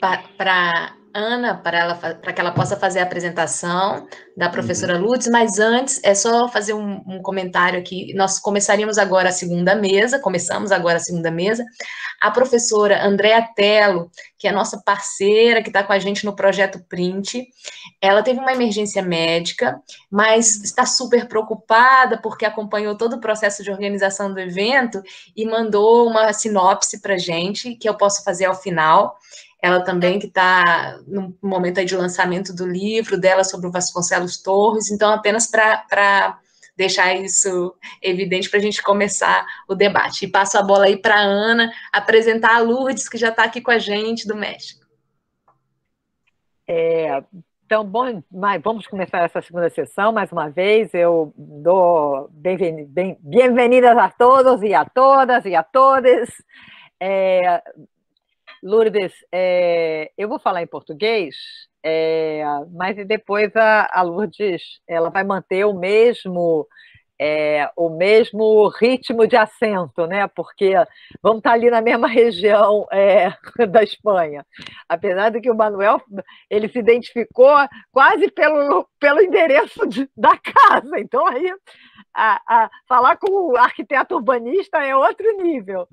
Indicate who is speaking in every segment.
Speaker 1: para Ana, para, ela, para que ela possa fazer a apresentação da professora uhum. Lourdes, mas antes é só fazer um, um, comentário aqui. Nós começaríamos agora a segunda mesa, começamos agora a segunda mesa. A professora Andréa Tello, que é nossa parceira, que está com a gente no projeto Print, ela teve uma emergência médica, mas está super preocupada porque acompanhou todo o processo de organização do evento e mandou uma sinopse para a gente, que eu posso fazer ao final ela também que está no momento de lançamento do livro dela sobre o Vasconcelos Torres, então apenas para deixar isso evidente para a gente começar o debate. E passo a bola aí para a Ana apresentar a Lourdes, que já está aqui com a gente do México.
Speaker 2: É, então, bom, mas vamos começar essa segunda sessão mais uma vez. Eu dou bem-vindas a todos e a todas e a todos. É, Lourdes, é, eu vou falar em português, é, mas depois a, a, Lourdes ela vai manter o mesmo é, o mesmo ritmo de acento, né? Porque vamos estar ali na mesma região é, da Espanha. Apesar de que o Manuel ele se identificou quase pelo, pelo endereço de, da casa, então aí a, a, falar com o arquiteto urbanista é outro nível.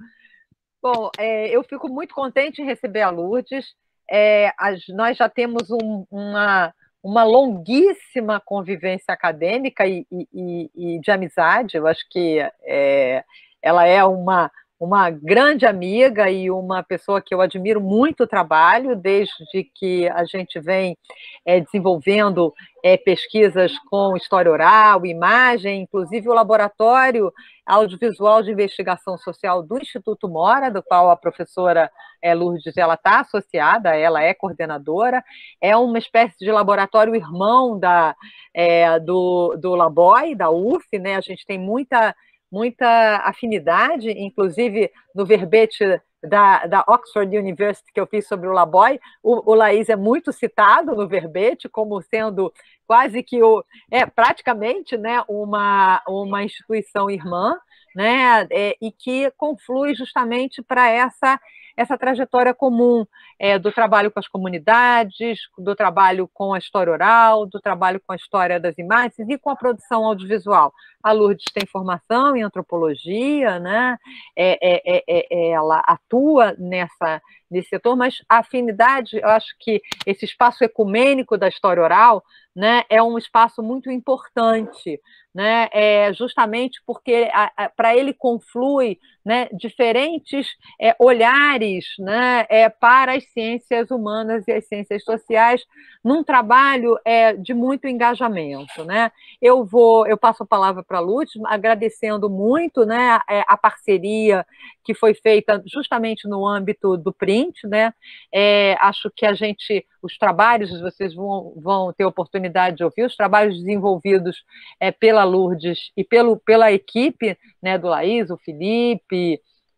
Speaker 2: Bom, é, eu fico muito contente em receber a Lourdes. É, as, nós já temos um, uma, uma longuíssima convivência acadêmica e, e, e, de amizade. Eu acho que é, ela é uma, uma grande amiga e uma pessoa que eu admiro muito o trabalho, desde que a gente vem é, desenvolvendo é, pesquisas com história oral, imagem, inclusive o laboratório audiovisual de investigação social do Instituto Mora, do qual a professora é, Lourdes ela está associada, ela é coordenadora, é uma espécie de laboratório irmão da, é, do, do Laboy, da UF, né? A gente tem muita muita afinidade, inclusive no verbete da, da, Oxford University que eu fiz sobre o Laboy, o, o Laís é muito citado no verbete como sendo quase que o é praticamente né, uma, uma instituição irmã, né, é, e que conflui justamente para essa essa trajetória comum é, do trabalho com as comunidades, do trabalho com a história oral, do trabalho com a história das imagens e com a produção audiovisual. A Lourdes tem formação em antropologia, né? É, é, é, é ela atua nessa, nesse setor, mas a afinidade, eu acho que esse espaço ecumênico da história oral né, é um espaço muito importante, né, é justamente porque para ele conflui né, diferentes é, olhares né, é, para as ciências humanas e as ciências sociais num trabalho é, de muito engajamento. Né? Eu vou, eu passo a palavra para a Lutz, agradecendo muito né, a, é, a, parceria que foi feita justamente no âmbito do print. Né? É, acho que a gente, os trabalhos, vocês vão, vão ter oportunidade de ouvir, os trabalhos desenvolvidos é, pela Lourdes e pelo, pela equipe né, do Laís, o Felipe,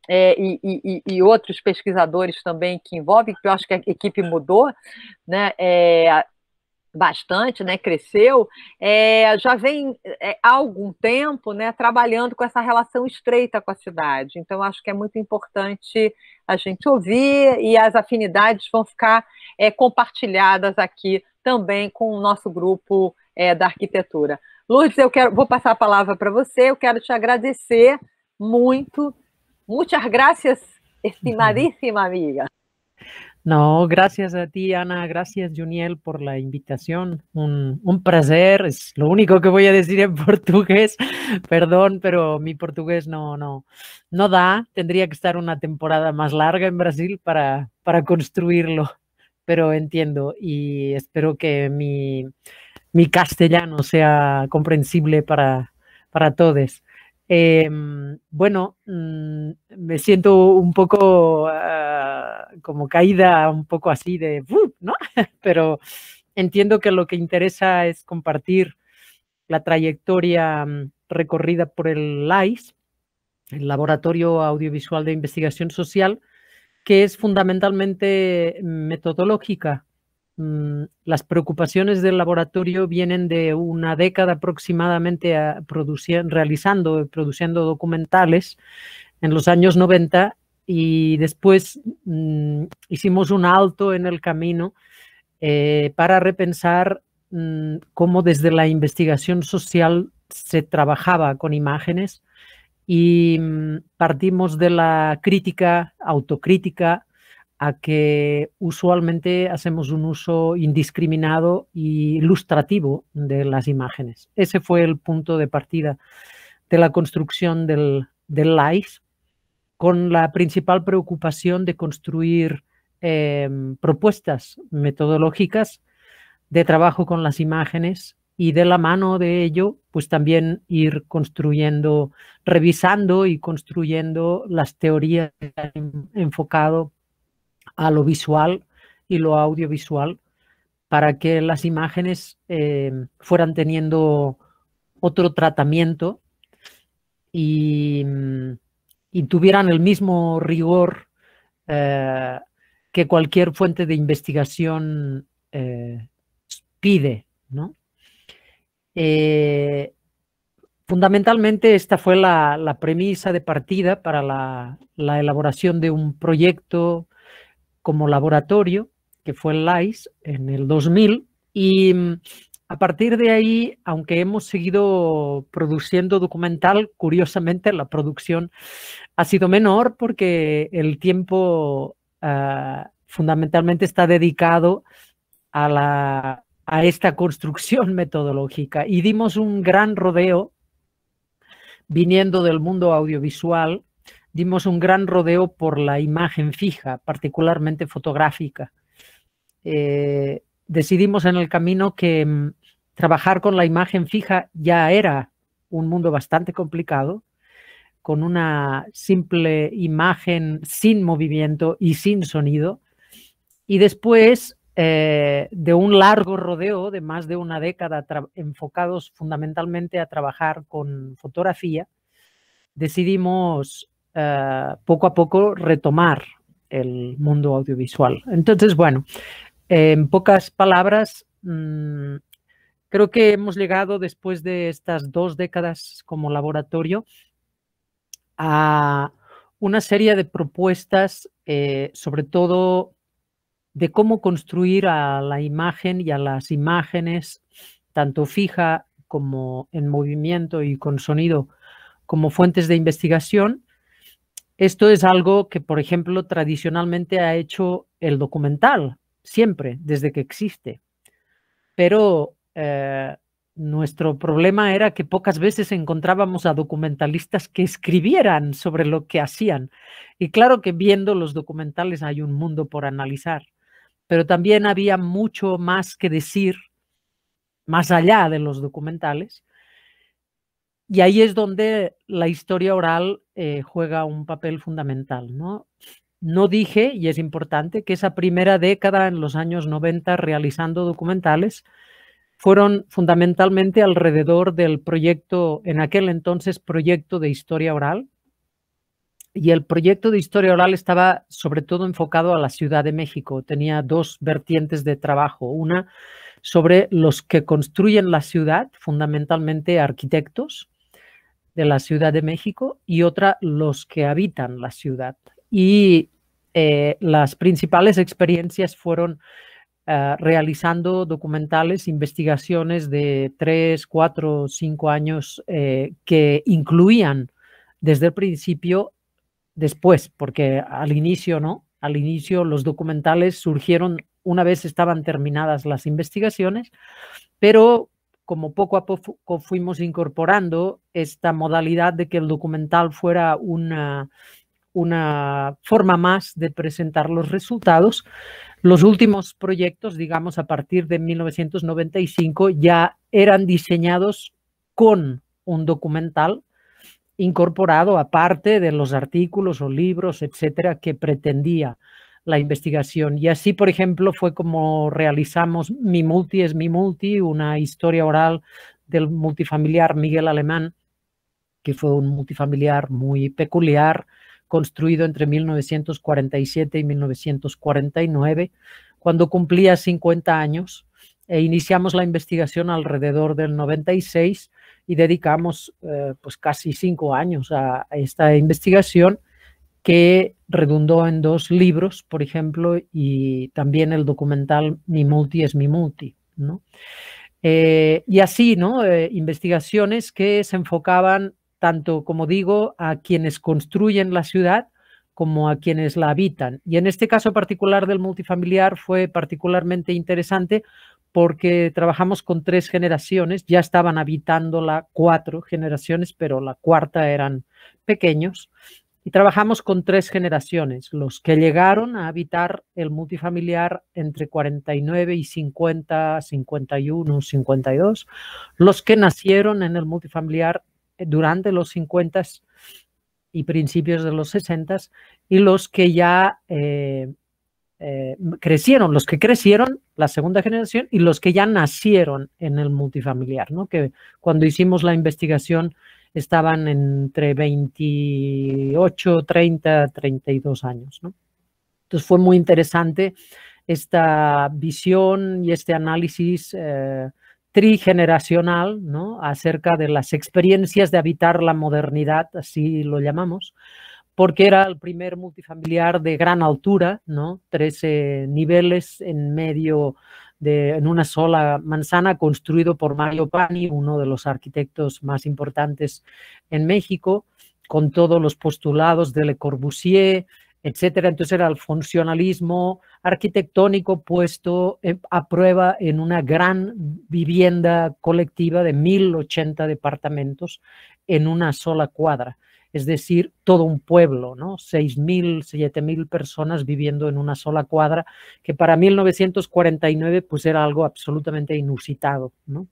Speaker 2: é, e, e, e, outros pesquisadores também que envolvem, que eu acho que a equipe mudou, né, é, bastante, né, cresceu, é, já vem é, há algum tempo né, trabalhando com essa relação estreita com a cidade. Então, acho que é muito importante a gente ouvir e as afinidades vão ficar é, compartilhadas aqui também com o nosso grupo é, da arquitetura. Lourdes, eu quero, vou passar a palavra para você, eu quero te agradecer muito. Muchas gracias, estimadíssima amiga.
Speaker 3: No, gracias a ti, Ana. Gracias, Juniel, por la invitación. Un, un, placer. Es lo único que voy a decir en portugués. Perdón, pero mi portugués no, no, no da. Tendría que estar una temporada más larga en Brasil para, para construirlo. Pero entiendo y espero que mi, mi castellano sea comprensible para, para todos. Em, bueno, mm, me siento un poco ah, como caída, un poco así de, ¿no? Pero entiendo que lo que interesa es compartir la trayectoria mm, recorrida por el LAIS, el Laboratorio Audiovisual de Investigación Social, que es fundamentalmente metodológica las preocupaciones del laboratorio vienen de una década aproximadamente a realizando y produciendo documentales en los años 90 y después mm, hicimos un alto en el camino eh, para repensar mm, cómo desde la investigación social se trabajaba con imágenes y mm, partimos de la crítica, autocrítica, a que usualmente hacemos un uso indiscriminado y ilustrativo de las imágenes. Ese fue el punto de partida de la construcción del, del LIFE, con la principal preocupación de construir em, propuestas metodológicas de trabajo con las imágenes y de la mano de ello, pues también ir construyendo, revisando y construyendo las teorías enfocado a lo visual y lo audiovisual para que las imágenes em, fueran teniendo otro tratamiento y, tuvieran el mismo rigor eh, que cualquier fuente de investigación eh, pide. ¿no? Eh, fundamentalmente esta fue la, premisa de partida para la, elaboración de un proyecto como laboratorio, que fue el LICE en el 2000, y mm, a partir de ahí, aunque hemos seguido produciendo documental, curiosamente la producción ha sido menor porque el tiempo ah, fundamentalmente está dedicado a la a esta construcción metodológica. Y dimos un gran rodeo viniendo del mundo audiovisual, dimos un gran rodeo por la imagen fija, particularmente fotográfica. Eh, decidimos en el camino que mm, trabajar con la imagen fija ya era un mundo bastante complicado, con una simple imagen sin movimiento y sin sonido. Y después eh, de un largo rodeo de más de una década enfocados fundamentalmente a trabajar con fotografía, decidimos eh, poco a poco retomar el mundo audiovisual. Entonces, bueno, en pocas palabras, mm, creo que hemos llegado después de estas dos décadas como laboratorio a una serie de propuestas, eh, sobre todo de cómo construir a la imagen y a las imágenes, tanto fija como en movimiento y con sonido, como fuentes de investigación. Esto es algo que, por ejemplo, tradicionalmente ha hecho el documental, siempre, desde que existe. Pero eh, nuestro problema era que pocas veces encontrábamos a documentalistas que escribieran sobre lo que hacían. Y claro que viendo los documentales hay un mundo por analizar pero también había mucho más que decir más allá de los documentales. Y ahí es donde la historia oral eh, juega un papel fundamental. ¿no? no dije, y es importante, que esa primera década en los años 90 realizando documentales fueron fundamentalmente alrededor del proyecto, en aquel entonces proyecto de historia oral, y el proyecto de historia oral estaba sobre todo enfocado a la Ciudad de México. Tenía dos vertientes de trabajo. Una sobre los que construyen la ciudad, fundamentalmente arquitectos de la Ciudad de México, y otra los que habitan la ciudad. Y eh, las principales experiencias fueron eh, realizando documentales, investigaciones de tres, cuatro, cinco años eh, que incluían desde el principio después, porque al inicio no, al inicio los documentales surgieron una vez estaban terminadas las investigaciones, pero como poco a poco fuimos incorporando esta modalidad de que el documental fuera una, una forma más de presentar los resultados, los últimos proyectos, digamos a partir de 1995, ya eran diseñados con un documental incorporado aparte de los artículos o libros, etcétera, que pretendía la investigación. Y así, por ejemplo, fue como realizamos Mi Multi es Mi Multi, una historia oral del multifamiliar Miguel Alemán, que fue un multifamiliar muy peculiar, construido entre 1947 y 1949, cuando cumplía 50 años, e iniciamos la investigación alrededor del 96 y dedicamos eh, pues casi cinco años a, esta investigación que redundó en dos libros, por ejemplo, y también el documental Mi Multi es mi Multi, ¿no? Eh, y así, ¿no? Eh, investigaciones que se enfocaban tanto, como digo, a quienes construyen la ciudad como a quienes la habitan. Y en este caso particular del multifamiliar fue particularmente interesante porque trabajamos con tres generaciones, ya estaban habitando la cuatro generaciones, pero la cuarta eran pequeños. Y trabajamos con tres generaciones, los que llegaron a habitar el multifamiliar entre 49 y 50, 51, 52, los que nacieron en el multifamiliar durante los 50 y principios de los 60 y los que ya eh, eh, crecieron, los que crecieron, la segunda generación, y los que ya nacieron en el multifamiliar, ¿no? que cuando hicimos la investigación estaban entre 28, 30, 32 años. ¿no? Entonces fue muy interesante esta visión y este análisis eh, trigeneracional ¿no? acerca de las experiencias de habitar la modernidad, así lo llamamos, porque era el primer multifamiliar de gran altura, ¿no? 13 niveles en medio de, en una sola manzana, construido por Mario Pani, uno de los arquitectos más importantes en México, con todos los postulados de Le Corbusier, etcétera. Entonces era el funcionalismo arquitectónico puesto a prueba en una gran vivienda colectiva de 1080 departamentos en una sola cuadra es decir, todo un pueblo, ¿no? 6.000, 7.000 personas viviendo en una sola cuadra, que para 1949 pues era algo absolutamente inusitado, ¿no?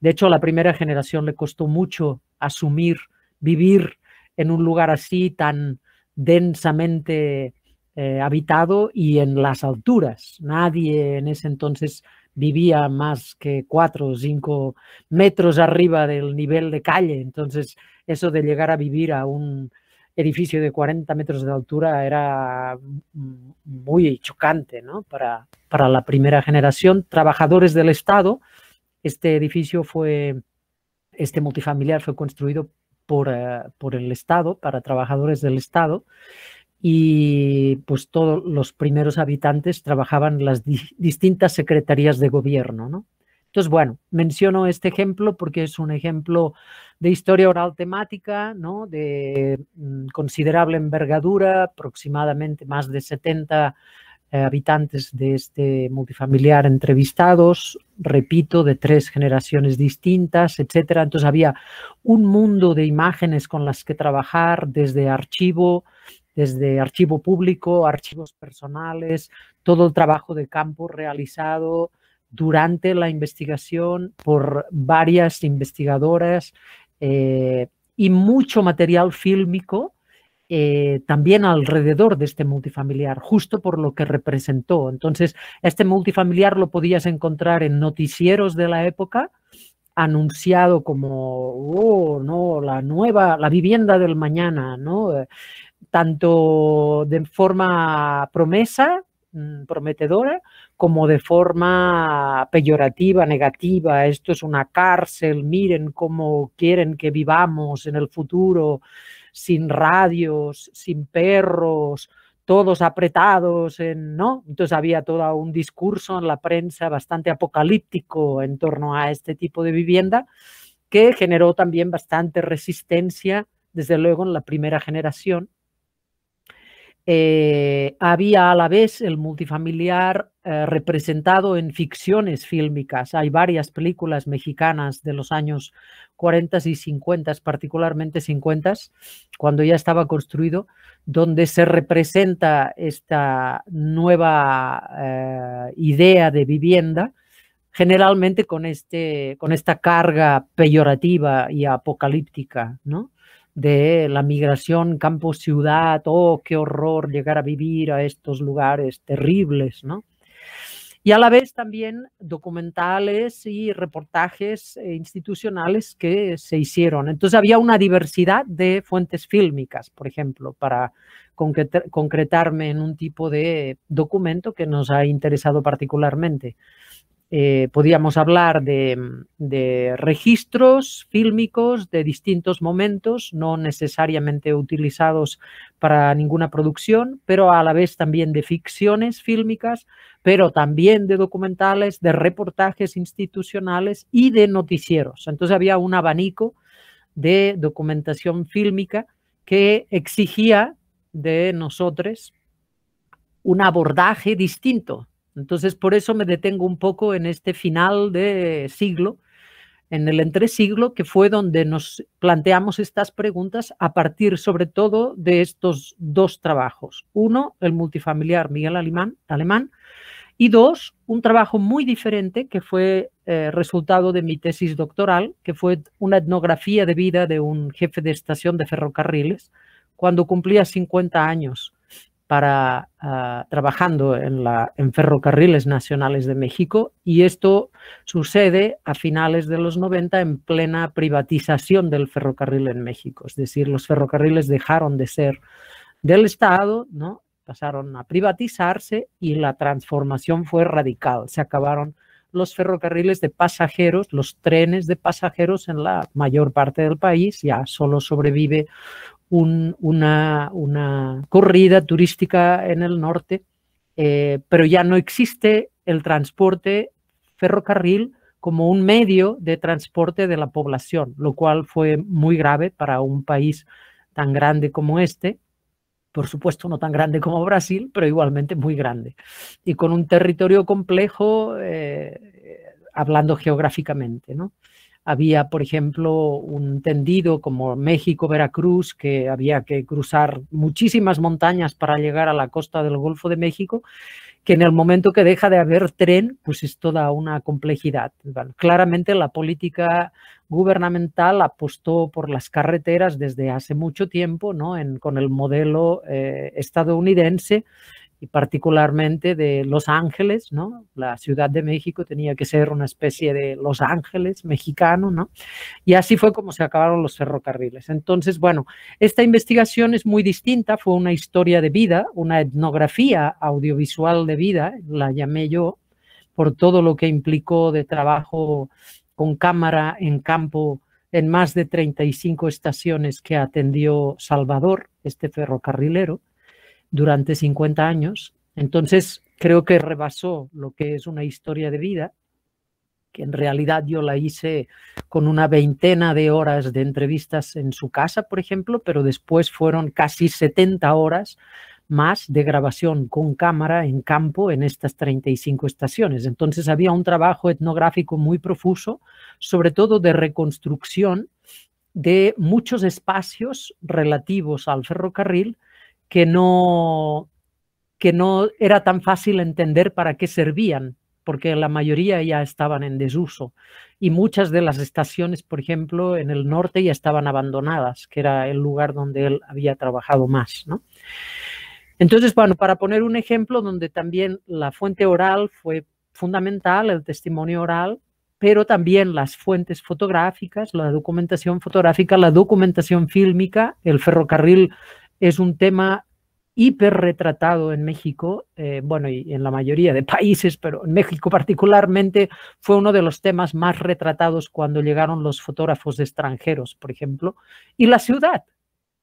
Speaker 3: De hecho, a la primera generación le costó mucho asumir, vivir en un lugar así tan densamente eh, habitado y en las alturas. Nadie en ese entonces vivía más que cuatro o cinco metros arriba del nivel de calle. Entonces, eso de llegar a vivir a un edificio de 40 metros de altura era muy chocante ¿no? para, para la primera generación. Trabajadores del Estado, este edificio fue, este multifamiliar fue construido por, eh, por el Estado, para trabajadores del Estado, y pues todos los primeros habitantes trabajaban en las distintas secretarías de gobierno, ¿no? Entonces, bueno, menciono este ejemplo porque es un ejemplo de historia oral temática, ¿no? De mm, considerable envergadura, aproximadamente más de 70 eh, habitantes de este multifamiliar entrevistados, repito, de tres generaciones distintas, etcétera. Entonces había un mundo de imágenes con las que trabajar, desde archivo, desde archivo público, archivos personales, todo el trabajo de campo realizado durante la investigación por varias investigadoras eh, y mucho material fílmico eh, también alrededor de este multifamiliar, justo por lo que representó. Entonces, este multifamiliar lo podías encontrar en noticieros de la época, anunciado como, oh, no, la nueva, la vivienda del mañana, ¿no? tanto de forma promesa, prometedora, como de forma peyorativa, negativa. Esto es una cárcel, miren cómo quieren que vivamos en el futuro, sin radios, sin perros, todos apretados, en, ¿no? Entonces había todo un discurso en la prensa bastante apocalíptico en torno a este tipo de vivienda que generó también bastante resistencia, desde luego en la primera generación, eh, había a la vez el multifamiliar eh, representado en ficciones fílmicas. Hay varias películas mexicanas de los años 40 y 50, particularmente 50, cuando ya estaba construido, donde se representa esta nueva eh, idea de vivienda, generalmente con, este, con esta carga peyorativa y apocalíptica, ¿no? De la migración campo-ciudad, oh, qué horror llegar a vivir a estos lugares terribles, ¿no? Y a la vez también documentales y reportajes eh, institucionales que se hicieron. Entonces había una diversidad de fuentes fílmicas, por ejemplo, para concretarme en un tipo de documento que nos ha interesado particularmente. Eh, podíamos hablar de, registros fílmicos de distintos momentos, no necesariamente utilizados para ninguna producción, pero a la vez también de ficciones fílmicas, pero también de documentales, de reportajes institucionales y de noticieros. Entonces había un abanico de documentación fílmica que exigía de nosotros un abordaje distinto entonces, por eso me detengo un poco en este final de siglo, en el entresiglo, que fue donde nos planteamos estas preguntas a partir sobre todo de estos dos trabajos. Uno, el multifamiliar Miguel Alemán, y dos, un trabajo muy diferente que fue eh, resultado de mi tesis doctoral, que fue una etnografía de vida de un jefe de estación de ferrocarriles cuando cumplía 50 años para ah, trabajando en, la, en ferrocarriles nacionales de México y esto sucede a finales de los 90 en plena privatización del ferrocarril en México. Es decir, los ferrocarriles dejaron de ser del Estado, ¿no? pasaron a privatizarse y la transformación fue radical. Se acabaron los ferrocarriles de pasajeros, los trenes de pasajeros en la mayor parte del país, ya solo sobrevive una, corrida turística en el norte, eh, pero ya no existe el transporte ferrocarril como un medio de transporte de la población, lo cual fue muy grave para un país tan grande como este, por supuesto no tan grande como Brasil, pero igualmente muy grande, y con un territorio complejo eh, hablando geográficamente. ¿no? Había, por ejemplo, un tendido como México-Veracruz, que había que cruzar muchísimas montañas para llegar a la costa del Golfo de México, que en el momento que deja de haber tren, pues es toda una complejidad. claramente la política gubernamental apostó por las carreteras desde hace mucho tiempo, ¿no? con el modelo eh, estadounidense y particularmente de Los Ángeles, ¿no? La Ciudad de México tenía que ser una especie de Los Ángeles mexicano, ¿no? Y así fue como se acabaron los ferrocarriles. Entonces, bueno, esta investigación es muy distinta, fue una historia de vida, una etnografía audiovisual de vida, la llamé yo, por todo lo que implicó de trabajo con cámara en campo en más de 35 estaciones que atendió Salvador, este ferrocarrilero durante 50 años. Entonces, creo que rebasó lo que es una historia de vida, que en realidad yo la hice con una veintena de horas de entrevistas en su casa, por ejemplo, pero después fueron casi 70 horas más de grabación con cámara en campo en estas 35 estaciones. Entonces había un trabajo etnográfico muy profuso, sobre todo de reconstrucción de muchos espacios relativos al ferrocarril que no, que no era tan fácil entender para qué servían, porque la mayoría ya estaban en desuso. Y muchas de las estaciones, por ejemplo, en el norte ya estaban abandonadas, que era el lugar donde él había trabajado más. ¿no? Entonces, bueno, para poner un ejemplo donde también la fuente oral fue fundamental, el testimonio oral, pero también las fuentes fotográficas, la documentación fotográfica, la documentación fílmica, el ferrocarril es un tema hiper retratado en México, eh, bueno, y en la mayoría de países, pero en México particularmente fue uno de los temas más retratados cuando llegaron los fotógrafos extranjeros, por ejemplo, y la ciudad,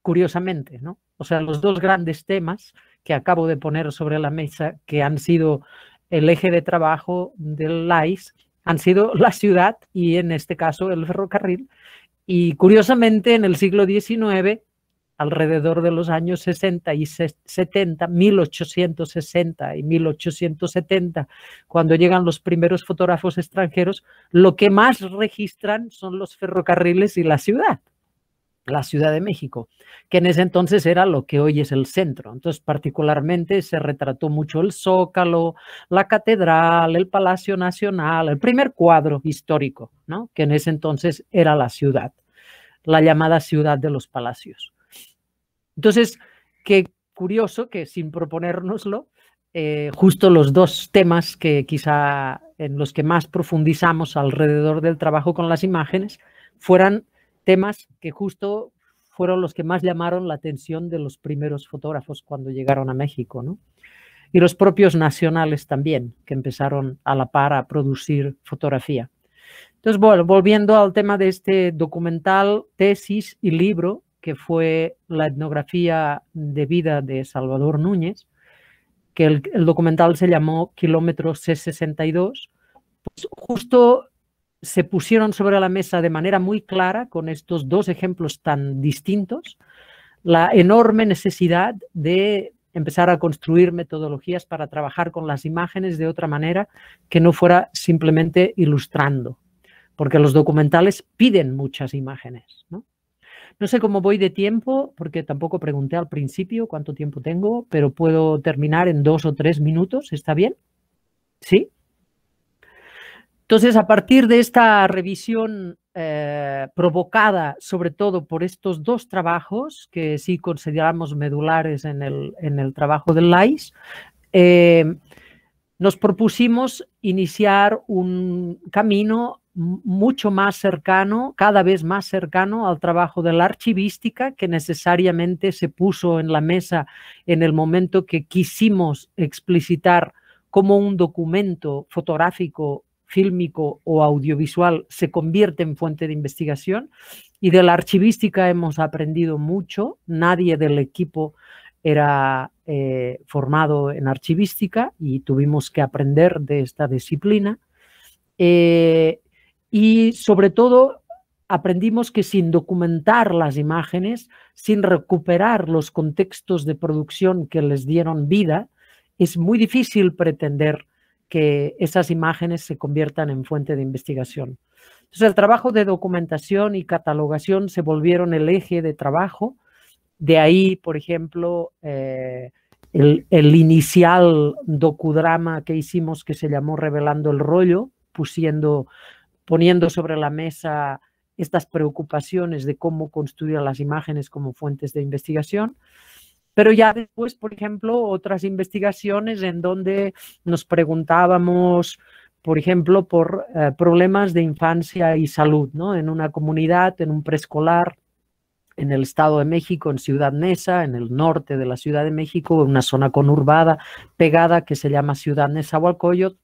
Speaker 3: curiosamente, ¿no? O sea, los dos grandes temas que acabo de poner sobre la mesa, que han sido el eje de trabajo del LAIS, han sido la ciudad y en este caso el ferrocarril. Y curiosamente en el siglo XIX alrededor de los años 60 y 70, 1860 y 1870, cuando llegan los primeros fotógrafos extranjeros, lo que más registran son los ferrocarriles y la ciudad, la Ciudad de México, que en ese entonces era lo que hoy es el centro. Entonces, particularmente se retrató mucho el Zócalo, la Catedral, el Palacio Nacional, el primer cuadro histórico, ¿no? que en ese entonces era la ciudad, la llamada ciudad de los palacios. Entonces, qué curioso que sin proponérnoslo, eh, justo los dos temas que quizá en los que más profundizamos alrededor del trabajo con las imágenes fueran temas que justo fueron los que más llamaron la atención de los primeros fotógrafos cuando llegaron a México, ¿no? y los propios nacionales también, que empezaron a la par a producir fotografía. Entonces, bueno, volviendo al tema de este documental, tesis y libro, que fue la etnografía de vida de Salvador Núñez, que el, documental se llamó Kilómetro C62, pues justo se pusieron sobre la mesa de manera muy clara, con estos dos ejemplos tan distintos, la enorme necesidad de empezar a construir metodologías para trabajar con las imágenes de otra manera que no fuera simplemente ilustrando, porque los documentales piden muchas imágenes. ¿no? No sé cómo voy de tiempo, porque tampoco pregunté al principio cuánto tiempo tengo, pero puedo terminar en dos o tres minutos. ¿Está bien? ¿Sí? Entonces, a partir de esta revisión eh, provocada sobre todo por estos dos trabajos que sí consideramos medulares en el, en el trabajo del LAIS, eh, nos propusimos iniciar un camino mucho más cercano, cada vez más cercano al trabajo de la archivística que necesariamente se puso en la mesa en el momento que quisimos explicitar cómo un documento fotográfico, fílmico o audiovisual se convierte en fuente de investigación. Y de la archivística hemos aprendido mucho. Nadie del equipo era eh, formado en archivística y tuvimos que aprender de esta disciplina. Eh, y sobre todo aprendimos que sin documentar las imágenes, sin recuperar los contextos de producción que les dieron vida, es muy difícil pretender que esas imágenes se conviertan en fuente de investigación. Entonces, el trabajo de documentación y catalogación se volvieron el eje de trabajo. De ahí, por ejemplo, eh, el, el, inicial docudrama que hicimos que se llamó Revelando el rollo, pusiendo poniendo sobre la mesa estas preocupaciones de cómo construir las imágenes como fuentes de investigación. Pero ya después, por ejemplo, otras investigaciones en donde nos preguntábamos, por ejemplo, por eh, problemas de infancia y salud, ¿no? En una comunidad, en un preescolar, en el Estado de México, en Ciudad Neza, en el norte de la Ciudad de México, en una zona conurbada pegada que se llama Ciudad Nezahualcóyotl,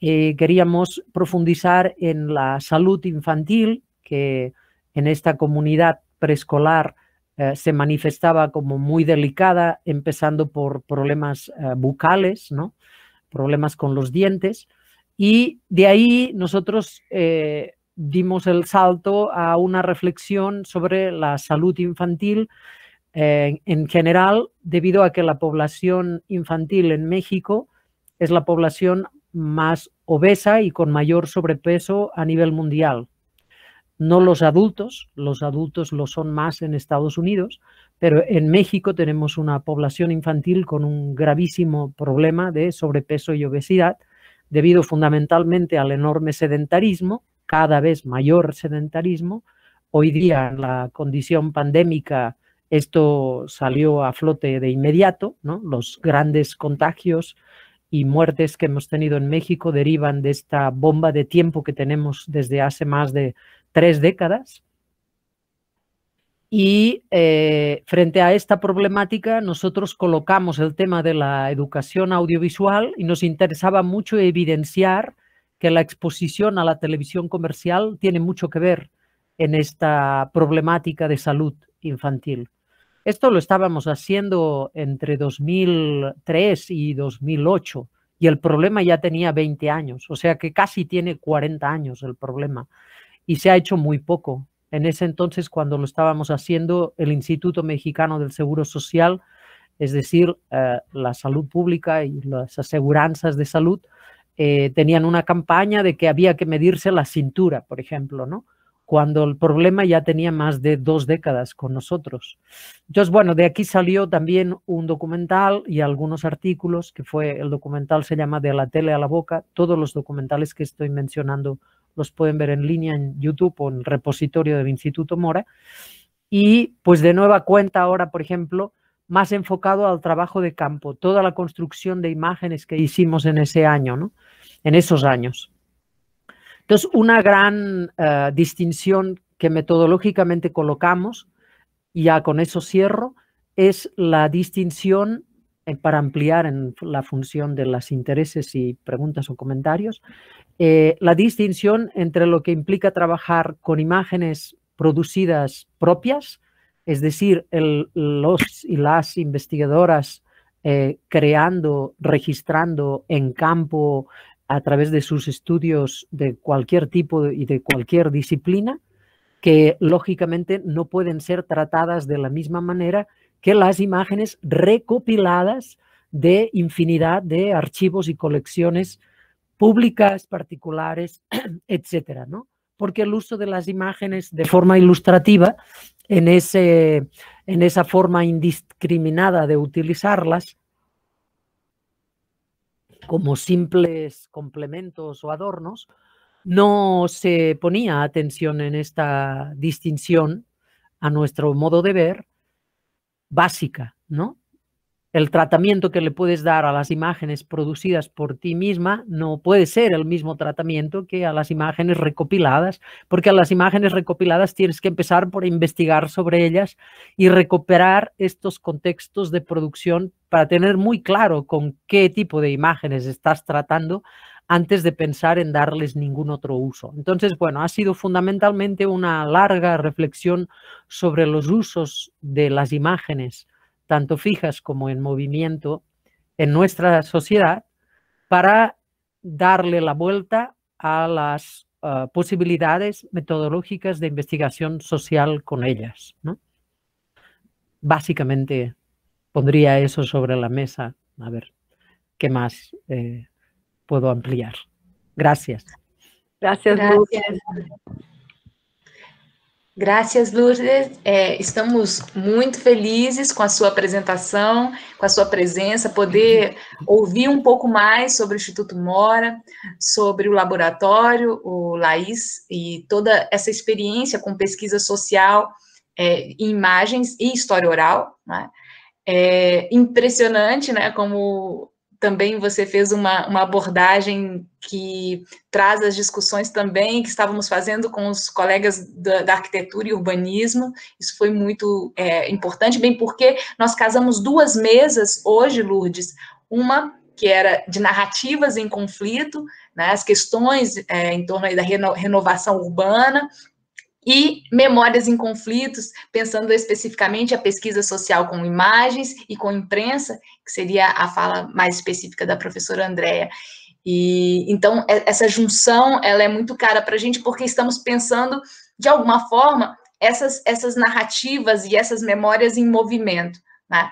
Speaker 3: eh, queríamos profundizar en la salud infantil, que en esta comunidad preescolar eh, se manifestaba como muy delicada, empezando por problemas eh, bucales, ¿no? problemas con los dientes. Y de ahí nosotros dimos el salto a una reflexión sobre la salud infantil en general, debido a que la población infantil en México es la población más obesa y con mayor sobrepeso a nivel mundial. No los adultos, los adultos lo son más en Estados Unidos, pero en México tenemos una población infantil con un gravísimo problema de sobrepeso y obesidad, debido fundamentalmente al enorme sedentarismo, cada vez mayor sedentarismo. Hoy día, en la condición pandémica, esto salió a flote de inmediato, ¿no? los grandes contagios y muertes que hemos tenido en México derivan de esta bomba de tiempo que tenemos desde hace más de tres décadas. Y eh, frente a esta problemática, nosotros colocamos el tema de la educación audiovisual y nos interesaba mucho evidenciar que la exposición a la televisión comercial tiene mucho que ver en esta problemática de salud infantil. Esto lo estábamos haciendo entre 2003 y 2008 y el problema ya tenía 20 años, o sea que casi tiene 40 años el problema y se ha hecho muy poco. En ese entonces, cuando lo estábamos haciendo, el Instituto Mexicano del Seguro Social, es decir, eh, la salud pública y las aseguranzas de salud, eh, tenían una campaña de que había que medirse la cintura, por ejemplo, ¿no? Cuando el problema ya tenía más de dos décadas con nosotros. Entonces, bueno, de aquí salió también un documental y algunos artículos, que fue, el documental se llama De la tele a la boca. Todos los documentales que estoy mencionando los pueden ver en línea en YouTube o en el repositorio del Instituto Mora. Y pues de nueva cuenta ahora, por ejemplo, más enfocado al trabajo de campo, toda la construcción de imágenes que hicimos en ese año, ¿no? En esos años. Entonces, una gran eh, distinción que metodológicamente colocamos, y ya con eso cierro, es la distinción eh, para ampliar en la función de los intereses y preguntas o comentarios, eh, la distinción entre lo que implica trabajar con imágenes producidas propias, es decir, los y las investigadoras creando, registrando en campo a través de sus estudios de cualquier tipo y de cualquier disciplina, que lógicamente no pueden ser tratadas de la misma manera que las imágenes recopiladas de infinidad de archivos y colecciones públicas, particulares, etcétera, ¿no? Porque el uso de las imágenes de forma ilustrativa, en, ese, en esa forma indiscriminada de utilizarlas, como simples complementos o adornos, no se ponía atención en esta distinción a nuestro modo de ver básica, ¿no? El tratamiento que le puedes dar a las imágenes producidas por ti misma no puede ser el mismo tratamiento que a las imágenes recopiladas, porque a las imágenes recopiladas tienes que empezar por investigar sobre ellas y recuperar estos contextos de producción para tener muy claro con qué tipo de imágenes estás tratando antes de pensar en darles ningún otro uso. Entonces, bueno, ha sido fundamentalmente una larga reflexión sobre los usos de las imágenes, tanto fijas como en movimiento, en nuestra sociedad, para darle la vuelta a las ah, posibilidades metodológicas de investigación social con ellas. Básicamente pondría eso sobre la mesa. A ver, ¿qué más? Eh, puedo ampliar. Gracias.
Speaker 2: Gracias, Gracias.
Speaker 1: Graças, Lourdes. É, estamos muito felizes com a sua apresentação, com a sua presença, poder ouvir um pouco mais sobre o Instituto Mora, sobre o laboratório, o Laís, e toda essa experiência com pesquisa social é, imagens e história oral. Né? É impressionante, né, como também você fez uma, uma abordagem que traz as discussões também que estávamos fazendo com os colegas da, da arquitetura e urbanismo. Isso foi muito é, importante, bem porque nós casamos duas mesas hoje, Lourdes. Uma que era de narrativas em conflito, né, as questões é, em torno da reno, renovação urbana, e memórias em conflitos, pensando especificamente a pesquisa social com imagens e com imprensa, que seria a fala mais específica da professora Andréa. E então essa junção ela é muito cara para a gente porque estamos pensando de alguma forma essas essas narrativas e essas memórias em movimento, né?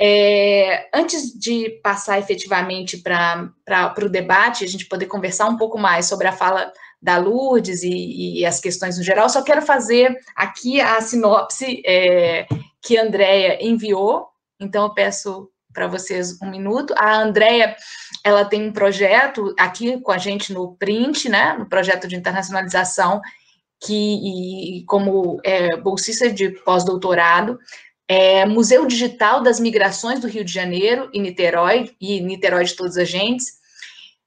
Speaker 1: É, antes de passar efetivamente para o debate, a gente poder conversar um pouco mais sobre a fala da Lourdes e, e, as questões no geral, só quero fazer aqui a sinopse é, que a Andrea enviou, então eu peço para vocês um minuto. A Andrea, ela tem um projeto aqui com a gente no Print, né, no projeto de internacionalização, que, e, como é, bolsista de pós-doutorado, é Museu Digital das Migrações do Rio de Janeiro e Niterói, e Niterói de todos os agentes,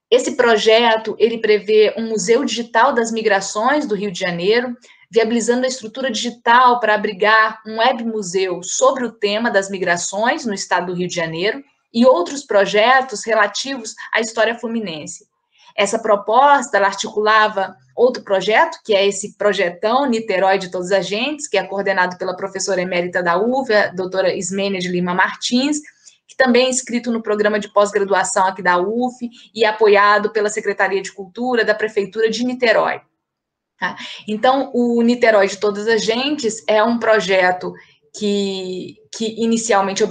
Speaker 1: esse projeto, ele prevê um museu digital das migrações do Rio de Janeiro, viabilizando a estrutura digital para abrigar um web museu sobre o tema das migrações no estado do Rio de Janeiro e outros projetos relativos à história fluminense. Essa proposta articulava outro projeto, que é esse projetão Niterói de Todos os Agentes, que é coordenado pela professora emérita da UF, a doutora Ismênia de Lima Martins, que também é inscrito no programa de pós-graduação aqui da UF e apoiado pela Secretaria de Cultura da Prefeitura de Niterói. Tá? Então, o Niterói de Todas as Gentes é um projeto que, que inicialmente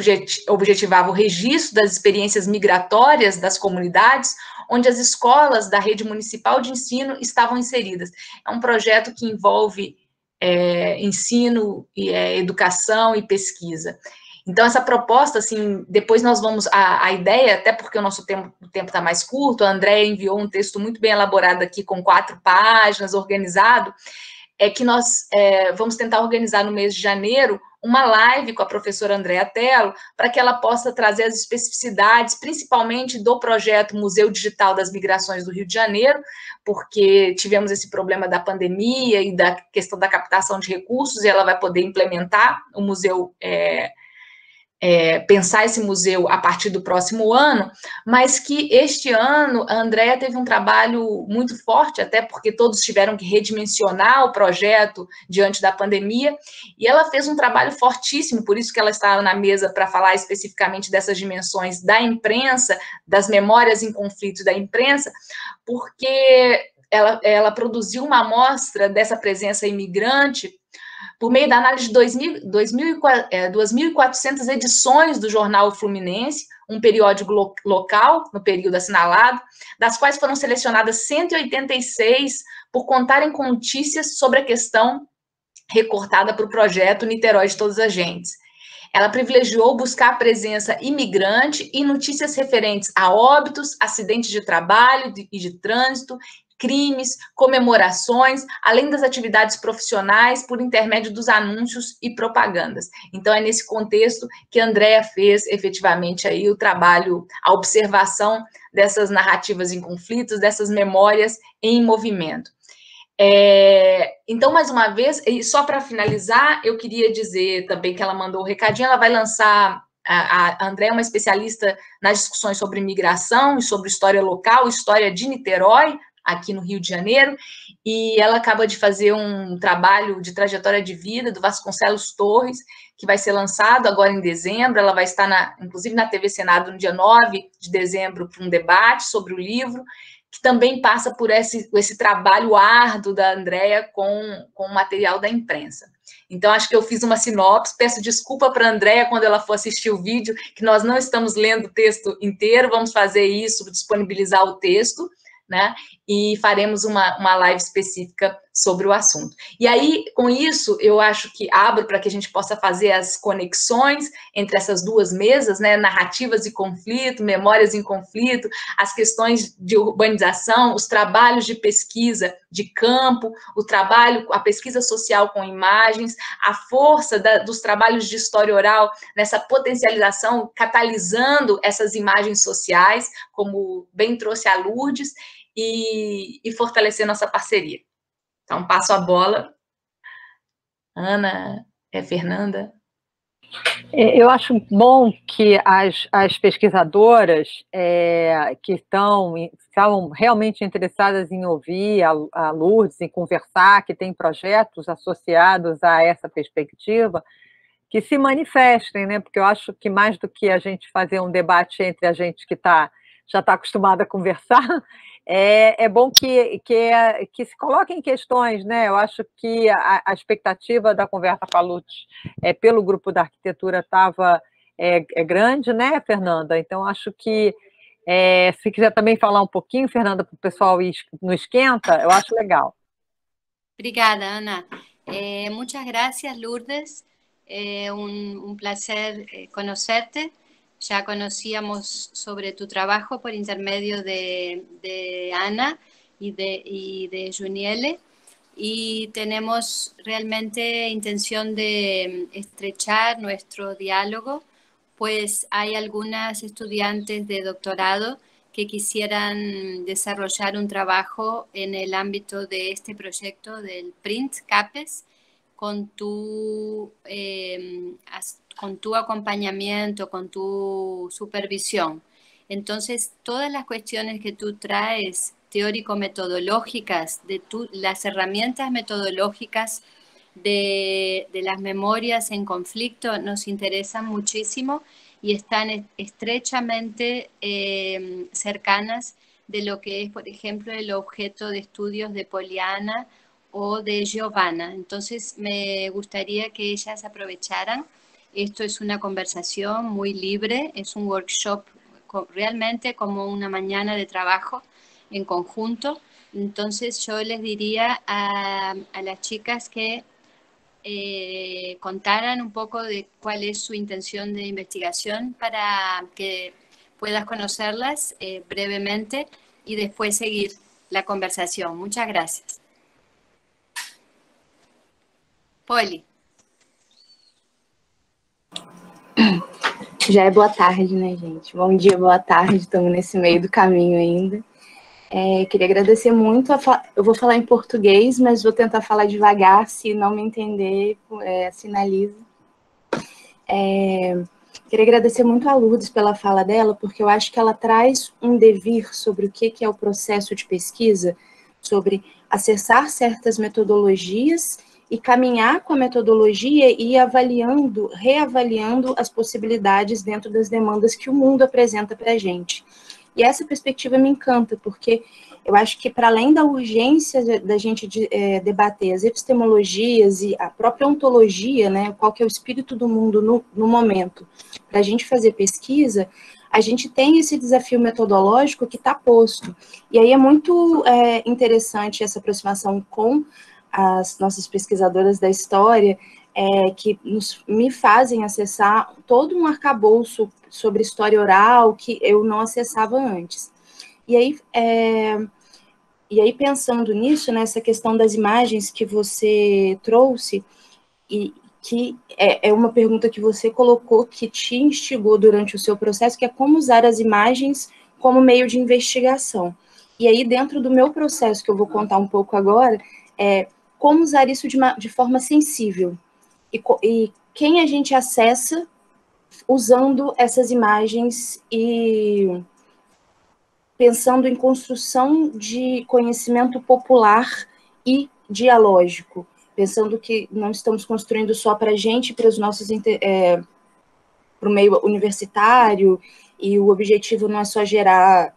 Speaker 1: objetivava o registro das experiências migratórias das comunidades, onde as escolas da rede municipal de ensino estavam inseridas. É um projeto que envolve é, ensino, e, é, educação e pesquisa. Então, essa proposta, assim, depois nós vamos. A, a ideia, até porque o nosso tempo está mais curto, a Andréia enviou um texto muito bem elaborado aqui, com quatro páginas, organizado, é que nós é, vamos tentar organizar no mês de janeiro uma live com a professora Andréa Tello, para que ela possa trazer as especificidades, principalmente do projeto Museu Digital das Migrações do Rio de Janeiro, porque tivemos esse problema da pandemia e da questão da captação de recursos, e ela vai poder implementar o museu. É, é, pensar esse museu a partir do próximo ano, mas que este ano a Andrea teve um trabalho muito forte, até porque todos tiveram que redimensionar o projeto diante da pandemia, e ela fez um trabalho fortíssimo, por isso que ela está na mesa para falar especificamente dessas dimensões da imprensa, das memórias em conflito da imprensa, porque ela, ela produziu uma amostra dessa presença imigrante por meio da análise de 2.400 é, edições do jornal Fluminense, um periódico lo local, no período assinalado, das quais foram selecionadas 186 por contarem com notícias sobre a questão recortada para o projeto Niterói de Todas as Gentes. Ela privilegiou buscar a presença imigrante e notícias referentes a óbitos, acidentes de trabalho e de trânsito, crimes, comemorações, além das atividades profissionais por intermédio dos anúncios e propagandas. Então é nesse contexto que Andrea fez efetivamente aí o trabalho, a observação dessas narrativas em conflitos, dessas memórias em movimento. É, então, mais uma vez, e só para finalizar, eu queria dizer também que ela mandou o um recadinho, ela vai lançar a, a André é uma especialista nas discussões sobre imigração e sobre história local, história de Niterói, aqui no Rio de Janeiro, e ela acaba de fazer um trabalho de trajetória de vida do Vasconcelos Torres, que vai ser lançado agora em dezembro. Ela vai estar, na, inclusive, na TV Senado no dia 9 de dezembro para um debate sobre o livro, que também passa por esse, esse trabalho árduo da Andrea com, com o material da imprensa. Então, acho que eu fiz uma sinopse. Peço desculpa para a Andrea quando ela for assistir o vídeo, que nós não estamos lendo o texto inteiro, vamos fazer isso, disponibilizar o texto né? E faremos uma, uma live específica sobre o assunto. E aí, com isso, eu acho que abro para que a gente possa fazer as conexões entre essas duas mesas, né? Narrativas e conflito, memórias em conflito, as questões de urbanização, os trabalhos de pesquisa de campo, o trabalho, a pesquisa social com imagens, a força da, dos trabalhos de história oral nessa potencialização, catalisando essas imagens sociais, como bem trouxe a Lourdes, e, e fortalecer nossa parceria. Então, passo a bola. Ana, é Fernanda.
Speaker 2: É, eu acho bom que as, as pesquisadoras é, que estão, estão realmente interessadas em ouvir a, a Lourdes, em conversar, que tem projetos associados a essa perspectiva, que se manifestem, né? Porque eu acho que mais do que a gente fazer um debate entre a gente que tá, já está acostumada a conversar, é, é bom que, que, que se coloquem questões, né? Eu acho que a, a expectativa da conversa com a Lutz é, pelo grupo da arquitetura estava é, é, grande, né, Fernanda? Então, acho que é, se quiser também falar um pouquinho, Fernanda, para o pessoal ir no esquenta, eu acho legal.
Speaker 4: Obrigada, Ana. Eh, muchas gracias, Lourdes. Eh, un, un, placer eh, conocerte. Ya conocíamos sobre tu trabajo por intermedio de, Ana y de, y de Juniele. Y tenemos realmente intención de estrechar nuestro diálogo, pues hay algunas estudiantes de doctorado que quisieran desarrollar un trabajo en el ámbito de este proyecto del Print CAPES con tu eh, con tu acompañamiento, con tu supervisión. Entonces, todas las cuestiones que tú traes teórico-metodológicas, de las herramientas metodológicas de, las memorias en conflicto nos interesan muchísimo y están estrechamente eh, cercanas de lo que es, por ejemplo, el objeto de estudios de Poliana o de Giovanna. Entonces, me gustaría que ellas aprovecharan esto es una conversación muy libre, es un workshop realmente como una mañana de trabajo en conjunto. Entonces yo les diría a, las chicas que eh, contaran un poco de cuál es su intención de investigación para que puedas conocerlas eh, brevemente y después seguir la conversación. Muchas gracias. Poli.
Speaker 5: Já é boa tarde, né, gente? Bom dia, boa tarde, estamos nesse meio do caminho ainda. É, queria agradecer muito. A, eu vou falar em português, mas vou tentar falar devagar. Se não me entender, é, sinaliza. É, Queria agradecer muito a Lourdes pela fala dela, porque eu acho que ela traz um devir sobre o que é o processo de pesquisa, sobre acessar certas metodologias e caminhar com a metodologia e ir avaliando, reavaliando as possibilidades dentro das demandas que o mundo apresenta para a gente. E essa perspectiva me encanta, porque eu acho que, para além da urgência da gente de, é, debater as epistemologias e a própria ontologia, né, qual que é o espírito do mundo no, no momento, para a gente fazer pesquisa, a gente tem esse desafio metodológico que está posto. E aí é muito é, interessante essa aproximação com as nossas pesquisadoras da história, é, que nos, me fazem acessar todo um arcabouço sobre história oral que eu não acessava antes. E aí, é, e aí pensando nisso, nessa questão das imagens que você trouxe, e que é, é uma pergunta que você colocou que te instigou durante o seu processo, que é como usar as imagens como meio de investigação. E aí, dentro do meu processo, que eu vou contar um pouco agora, é como usar isso de, uma, de forma sensível. E, e quem a gente acessa usando essas imagens e pensando em construção de conhecimento popular e dialógico, pensando que não estamos construindo só para a gente, para os nossos é, para o meio universitário e o objetivo não é só gerar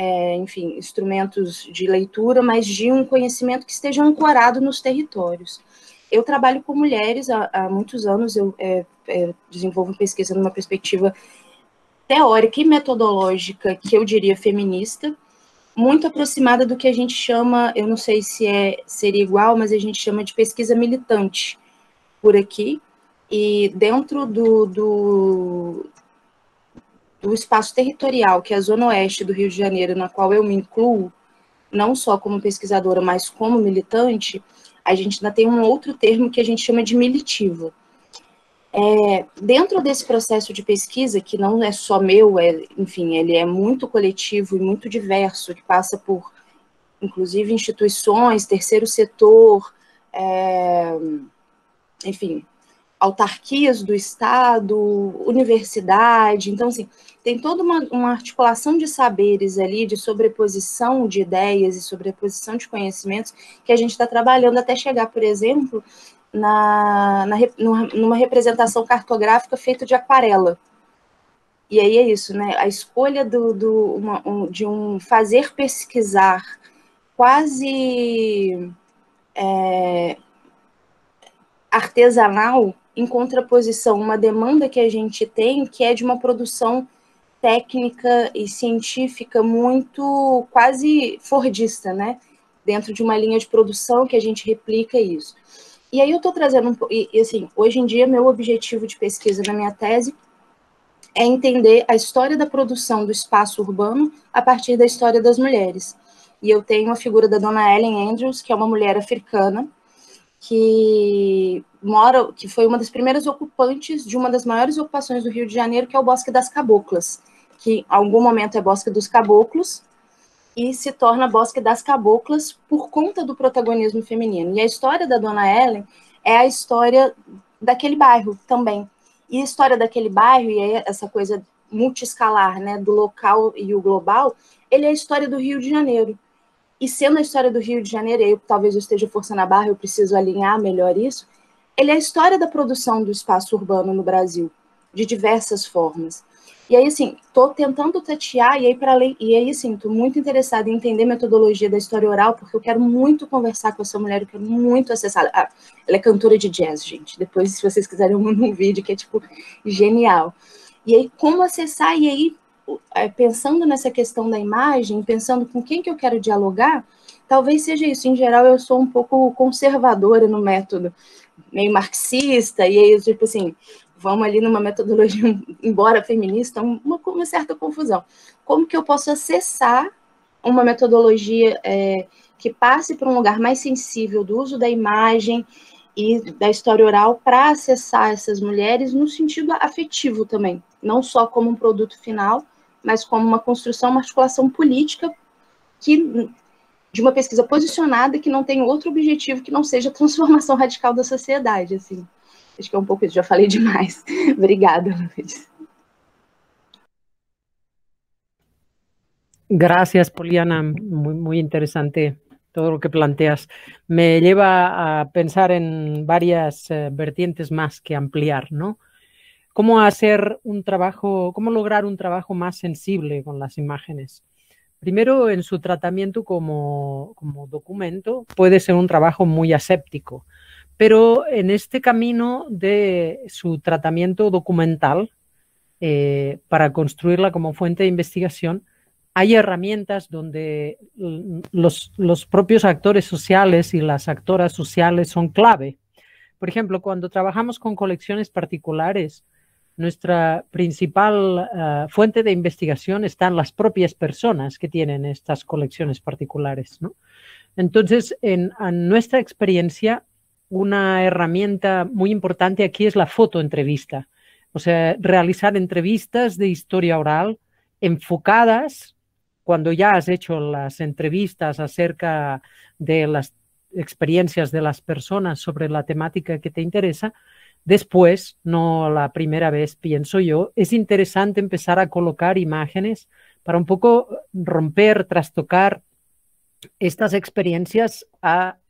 Speaker 5: é, enfim, instrumentos de leitura, mas de um conhecimento que esteja ancorado nos territórios. Eu trabalho com mulheres há, há muitos anos, eu é, é, desenvolvo pesquisa numa perspectiva teórica e metodológica, que eu diria feminista, muito aproximada do que a gente chama, eu não sei se é seria igual, mas a gente chama de pesquisa militante por aqui. E dentro do, do, do espaço territorial, que é a Zona Oeste do Rio de Janeiro, na qual eu me incluo, não só como pesquisadora, mas como militante, a gente ainda tem um outro termo que a gente chama de militivo. É, dentro desse processo de pesquisa, que não é só meu, é, enfim, ele é muito coletivo e muito diverso, que passa por, inclusive, instituições, terceiro setor, é, enfim, autarquias do Estado, universidade. Então, assim, tem toda uma, uma, articulação de saberes ali, de sobreposição de ideias e sobreposição de conhecimentos que a gente está trabalhando até chegar, por exemplo, na, na, numa representação cartográfica feita de aquarela. E aí é isso, né? A escolha do, do uma, um, de um fazer pesquisar quase é, artesanal em contraposição uma demanda que a gente tem, que é de uma produção técnica e científica muito quase fordista, né? Dentro de uma linha de produção que a gente replica isso. E aí eu estou trazendo e assim, hoje em dia meu objetivo de pesquisa na minha tese é entender a história da produção do espaço urbano a partir da história das mulheres. E eu tenho a figura da dona Ellen Andrews, que é uma mulher africana, que mora, que foi uma das primeiras ocupantes de uma das maiores ocupações do Rio de Janeiro, que é o Bosque das Caboclas, que em algum momento é Bosque dos Caboclos e se torna Bosque das Caboclas por conta do protagonismo feminino. E a história da Dona Ellen é a história daquele bairro também. E a história daquele bairro e essa coisa multiescalar, né, do local e o global, ele é a história do Rio de Janeiro. E sendo a história do Rio de Janeiro, e aí talvez eu esteja forçando a barra, eu preciso alinhar melhor isso, ele é a história da produção do espaço urbano no Brasil, de diversas formas. E aí, assim, estou tentando tatear, e aí, para além, e aí, assim, estou muito interessada em entender a metodologia da história oral, porque eu quero muito conversar com essa mulher, eu quero muito acessar. Ah, ela é cantora de jazz, gente. Depois, se vocês quiserem, eu mando um vídeo que é, tipo, genial. E aí, como acessar, e aí, é, pensando nessa questão da imagem, pensando com quem que eu quero dialogar, talvez seja isso. Em geral, eu sou um pouco conservadora no método, meio marxista, e aí, tipo assim, vamos ali numa metodologia, embora feminista, uma, uma certa confusão. Como que eu posso acessar uma metodologia é, que passe para um lugar mais sensível do uso da imagem e da história oral para acessar essas mulheres no sentido afetivo também, não só como um produto final, mas como uma construção, uma articulação política que de uma pesquisa posicionada que não tem outro objetivo que não seja a transformação radical da sociedade, assim. Acho que é um pouco falei demais. Obrigada, Luiz.
Speaker 3: Gracias, Poliana. Muy, muy interesante todo lo que planteas. Me lleva a pensar en varias eh, vertientes más que ampliar, ¿no? ¿Cómo hacer un trabajo, cómo lograr un trabajo más sensible con las imágenes? Primero, en su tratamiento como, como documento, puede ser un trabajo muy aséptico, pero en este camino de su tratamiento documental, eh, para construirla como fuente de investigación, hay herramientas donde los, los, propios actores sociales y las actoras sociales son clave. Por ejemplo, cuando trabajamos con colecciones particulares, nuestra principal eh, fuente de investigación están las propias personas que tienen estas colecciones particulares. Entonces, en, nuestra experiencia, una herramienta muy importante aquí es la fotoentrevista, o sea, realizar entrevistas de historia oral enfocadas cuando ya has hecho las entrevistas acerca de las experiencias de las personas sobre la temática que te interesa, Después, no la primera vez, pienso yo, es interesante empezar a colocar imágenes para un poco romper, trastocar estas experiencias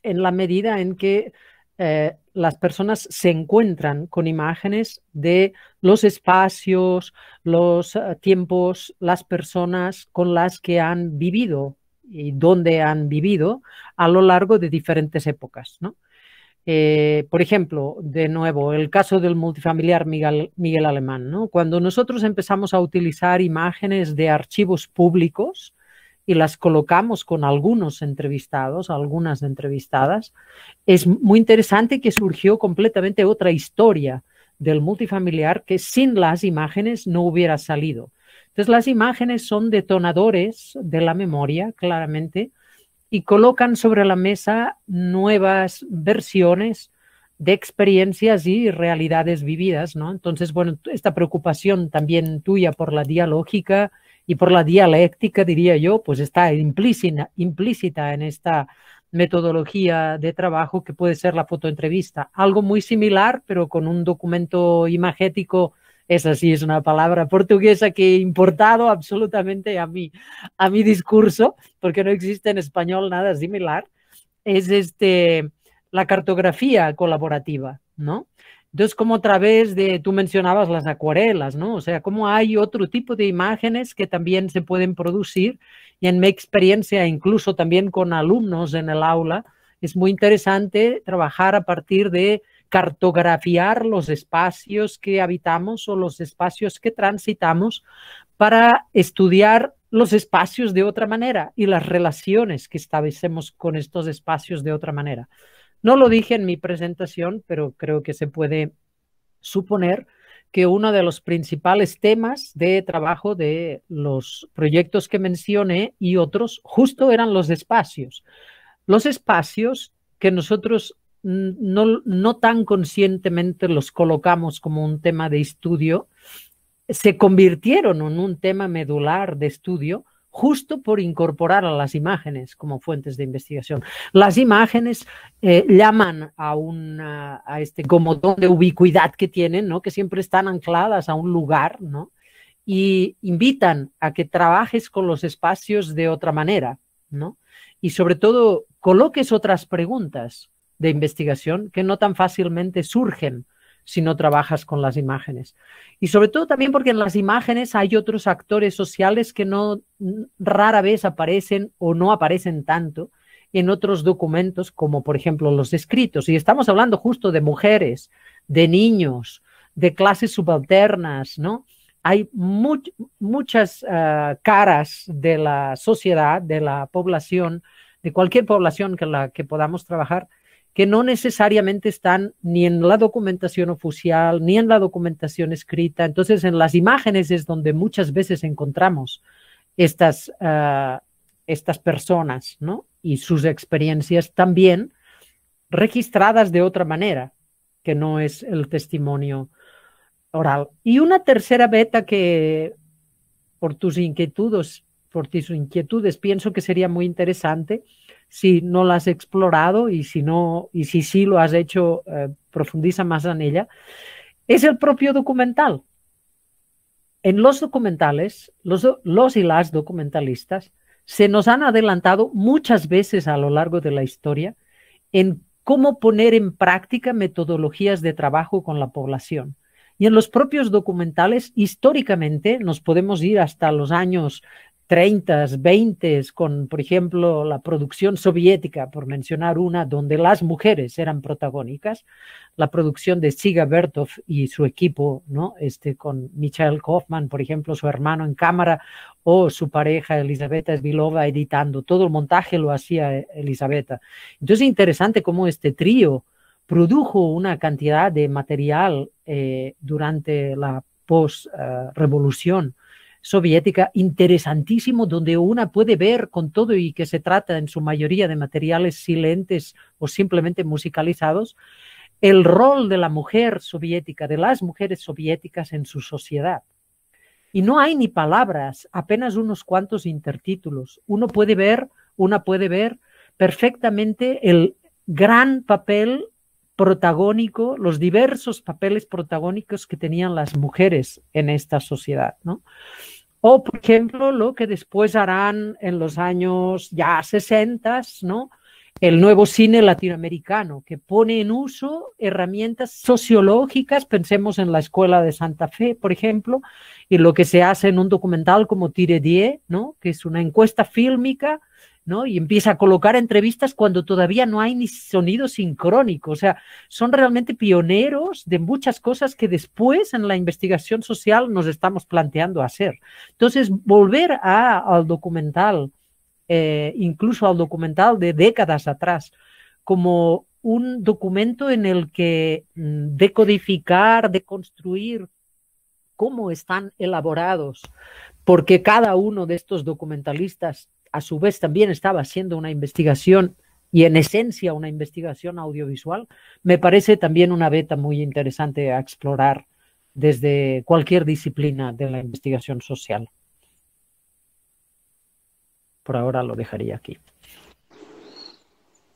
Speaker 3: en la medida en que eh, las personas se encuentran con imágenes de los espacios, los eh, tiempos, las personas con las que han vivido y dónde han vivido a lo largo de diferentes épocas. ¿no? Eh, por ejemplo, de nuevo, el caso del multifamiliar Miguel, Miguel Alemán. ¿no? Cuando nosotros empezamos a utilizar imágenes de archivos públicos y las colocamos con algunos entrevistados, algunas entrevistadas, es muy interesante que surgió completamente otra historia del multifamiliar que sin las imágenes no hubiera salido. Entonces, las imágenes son detonadores de la memoria, claramente, y colocan sobre la mesa nuevas versiones de experiencias y realidades vividas, ¿no? Entonces, bueno, esta preocupación también tuya por la dialógica y por la dialéctica, diría yo, pues está implícita, implícita en esta metodología de trabajo que puede ser la fotoentrevista. Algo muy similar, pero con un documento imagético esa sí es una palabra portuguesa que he importado absolutamente a mi, a mi discurso, porque no existe en español nada similar, es este, la cartografía colaborativa, ¿no? Entonces, como a través de, tú mencionabas las acuarelas, ¿no? O sea, como hay otro tipo de imágenes que también se pueden producir y en mi experiencia, incluso también con alumnos en el aula, es muy interesante trabajar a partir de cartografiar los espacios que habitamos o los espacios que transitamos para estudiar los espacios de otra manera y las relaciones que establecemos con estos espacios de otra manera. No lo dije en mi presentación, pero creo que se puede suponer que uno de los principales temas de trabajo de los proyectos que mencioné y otros justo eran los espacios. Los espacios que nosotros no, no tan conscientemente los colocamos como un tema de estudio, se convirtieron en un tema medular de estudio justo por incorporar a las imágenes como fuentes de investigación. Las imágenes eh, llaman a, una, a este gomotón de ubicuidad que tienen, ¿no? que siempre están ancladas a un lugar, ¿no? y invitan a que trabajes con los espacios de otra manera, ¿no? y sobre todo coloques otras preguntas de investigación que no tan fácilmente surgen si no trabajas con las imágenes. Y sobre todo también porque en las imágenes hay otros actores sociales que no rara vez aparecen o no aparecen tanto en otros documentos, como por ejemplo los escritos. Y estamos hablando justo de mujeres, de niños, de clases subalternas, ¿no? Hay muchas ah, caras de la sociedad, de la población, de cualquier población que la que podamos trabajar, que no necesariamente están ni en la documentación oficial, ni en la documentación escrita. Entonces, en las imágenes es donde muchas veces encontramos estas, ah, estas personas ¿no? y sus experiencias también registradas de otra manera, que no es el testimonio oral. Y una tercera beta que, por tus inquietudes, por tus inquietudes, pienso que sería muy interesante, si no la has explorado y si no, y si sí lo has hecho, eh, profundiza más en ella, es el propio documental. en los documentales, los, los y las documentalistas se nos han adelantado muchas veces a lo largo de la historia en cómo poner en práctica metodologías de trabajo con la población. Y en los propios documentales, históricamente, nos podemos ir hasta los años 30, 20, con, por ejemplo, la producción soviética, por mencionar una, donde las mujeres eran protagónicas, la producción de Siga Bertov y su equipo, ¿no? Este, con Michael Kaufman, por ejemplo, su hermano en cámara, o su pareja Elisabetta Svilova editando. Todo el montaje lo hacía Elisabetta. Entonces, es interesante cómo este trío produjo una cantidad de material eh, durante la post-revolución soviética interesantísimo donde una puede ver con todo y que se trata en su mayoría de materiales silentes o simplemente musicalizados, el rol de la mujer soviética, de las mujeres soviéticas en su sociedad. Y no hay ni palabras, apenas unos cuantos intertítulos. Uno puede ver, una puede ver perfectamente el gran papel protagónico, los diversos papeles protagónicos que tenían las mujeres en esta sociedad, ¿no? O, por ejemplo, lo que después harán en los años ya 60, ¿no? El nuevo cine latinoamericano, que pone en uso herramientas sociológicas, pensemos en la Escuela de Santa Fe, por ejemplo, y lo que se hace en un documental como Tire Die, ¿no? Que es una encuesta fílmica y empieza a colocar entrevistas cuando todavía no hay ni sonido sincrónico. O sea, son realmente pioneros de muchas cosas que después en la investigación social nos estamos planteando hacer. Entonces, volver al documental, eh, incluso al documental de décadas atrás, como un documento en el que mm, decodificar, deconstruir cómo están elaborados, porque cada uno de estos documentalistas a su vez también estaba haciendo una investigación y en esencia una investigación audiovisual, me parece también una beta muy interesante a explorar desde cualquier disciplina de la investigación social. Por ahora lo dejaría aquí.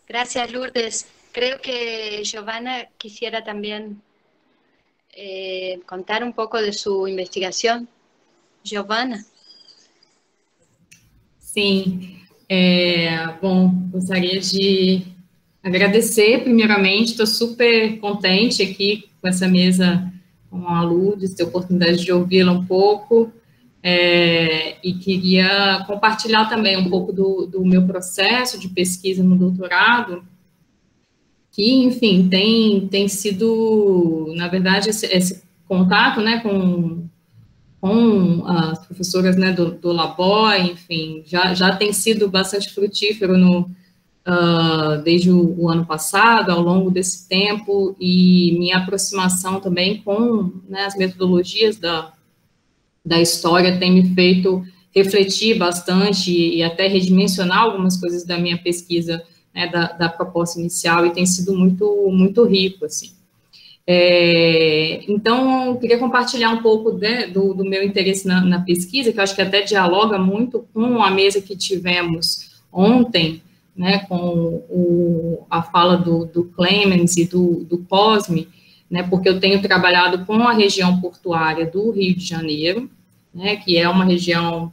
Speaker 4: Gracias, Lourdes. Creo que Giovanna quisiera también eh, contar un poco de su investigación. Giovanna.
Speaker 6: Sim. É, bom, gostaria de agradecer, primeiramente, estou super contente aqui com essa mesa com a Lourdes, ter a oportunidade de ouvi-la um pouco, é, e queria compartilhar também um pouco do, do, meu processo de pesquisa no doutorado, que, enfim, tem, tem sido, na verdade, esse, esse contato, né, com com as professoras né, do, do Labó, enfim, já, já tem sido bastante frutífero no, uh, desde o, o, ano passado, ao longo desse tempo, e minha aproximação também com né, as metodologias da, da história tem me feito refletir bastante e até redimensionar algumas coisas da minha pesquisa, né, da, da proposta inicial, e tem sido muito, muito rico, assim. É, então, queria compartilhar um pouco né, do, do, meu interesse na, na, pesquisa, que eu acho que até dialoga muito com a mesa que tivemos ontem, né, com o, a fala do, do Clemens e do, do Cosme, né, porque eu tenho trabalhado com a região portuária do Rio de Janeiro, né, que é uma região,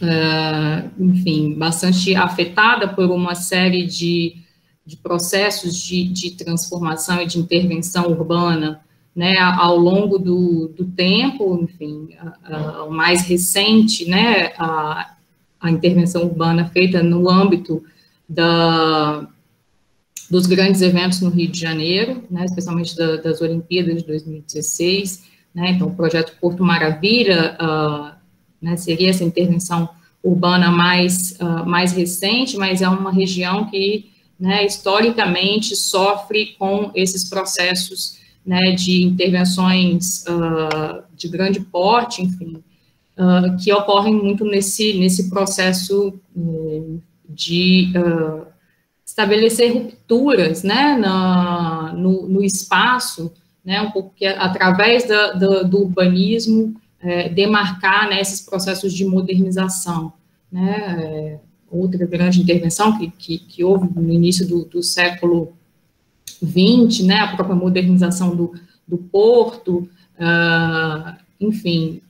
Speaker 6: uh, enfim, bastante afetada por uma série de de processos de, de transformação e de intervenção urbana, né, ao longo do, do tempo, enfim, o mais recente, né, a, a intervenção urbana feita no âmbito da, dos grandes eventos no Rio de Janeiro, né, especialmente da, das Olimpíadas de 2016, né, então o projeto Porto Maravilha uh, né, seria essa intervenção urbana mais, uh, mais recente, mas é uma região que né, historicamente sofre com esses processos né, de intervenções uh, de grande porte, enfim, uh, que ocorrem muito nesse, nesse processo uh, de estabelecer rupturas né, na, no, no, espaço, né, um pouco que através da, da, do urbanismo é, demarcar né, esses processos de modernização. Né, é, outra grande intervenção que, que, que houve no início do, do, século XX, né, a própria modernização do, do porto, uh, enfim,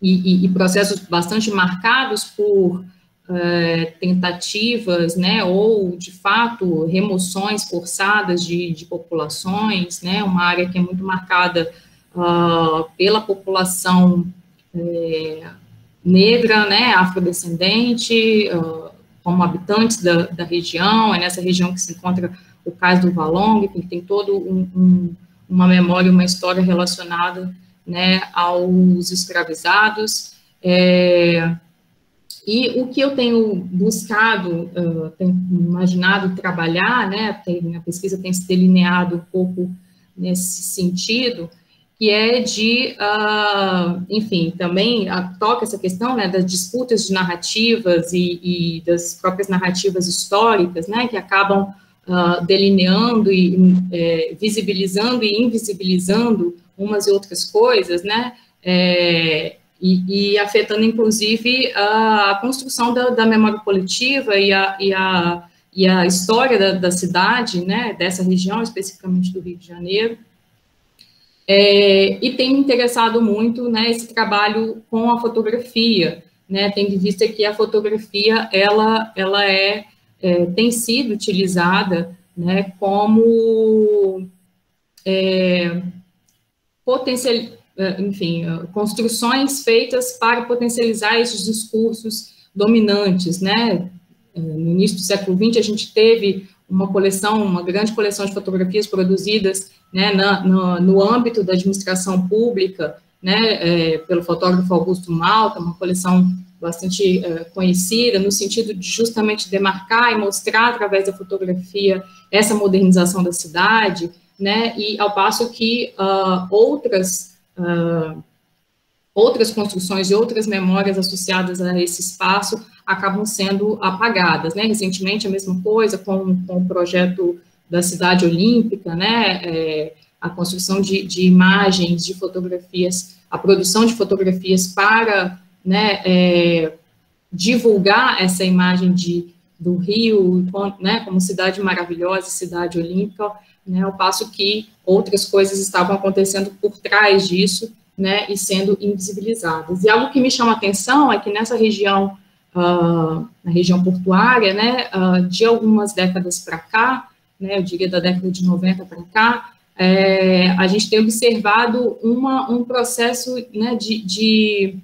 Speaker 6: e, e, e processos bastante marcados por é, tentativas, né, ou de fato remoções forçadas de, de populações, né, uma área que é muito marcada uh, pela população é, negra, né, afrodescendente, uh, como habitantes da, da, região, é nessa região que se encontra o Cais do Valong, que tem todo um, um, uma memória, uma história relacionada, né, aos escravizados, é, e o que eu tenho buscado, uh, tenho imaginado trabalhar, né, tem, a pesquisa tem se delineado um pouco nesse sentido, que é de, uh, enfim, também toca essa questão, né, das disputas de narrativas e, e das próprias narrativas históricas, né, que acabam uh, delineando e é, visibilizando e invisibilizando umas e outras coisas, né, é, e, e afetando, inclusive, a, a construção da, da, memória coletiva e a, e a, e a história da, da, cidade, né, dessa região, especificamente do Rio de Janeiro. É, e tem me interessado muito, né, esse trabalho com a fotografia, né, tendo em vista que a fotografia, ela, ela é, é tem sido utilizada, né, como é, potencial, eh, enfim, construções feitas para potencializar esses discursos dominantes, né? Eh, no início do século XX, a gente teve uma coleção, uma grande coleção de fotografias produzidas né, na, no, no, âmbito da administração pública, né, é, pelo fotógrafo Augusto Malta, uma coleção bastante é, conhecida, no sentido de justamente demarcar e mostrar através da fotografia essa modernização da cidade, né, e ao passo que uh, outras uh, outras construções e outras memórias associadas a esse espaço acabam sendo apagadas, né? Recentemente, a mesma coisa com, com o projeto da Cidade Olímpica, né? É, a construção de, de, imagens, de fotografias, a produção de fotografias para, né, é, divulgar essa imagem de, do Rio, né, como cidade maravilhosa, cidade olímpica, né, ao passo que outras coisas estavam acontecendo por trás disso, né, e sendo invisibilizadas. E algo que me chama atenção é que nessa região, uh, na região portuária, né, uh, de algumas décadas para cá, né, eu diria da década de 90 para cá, é, a gente tem observado uma, um processo né, de, de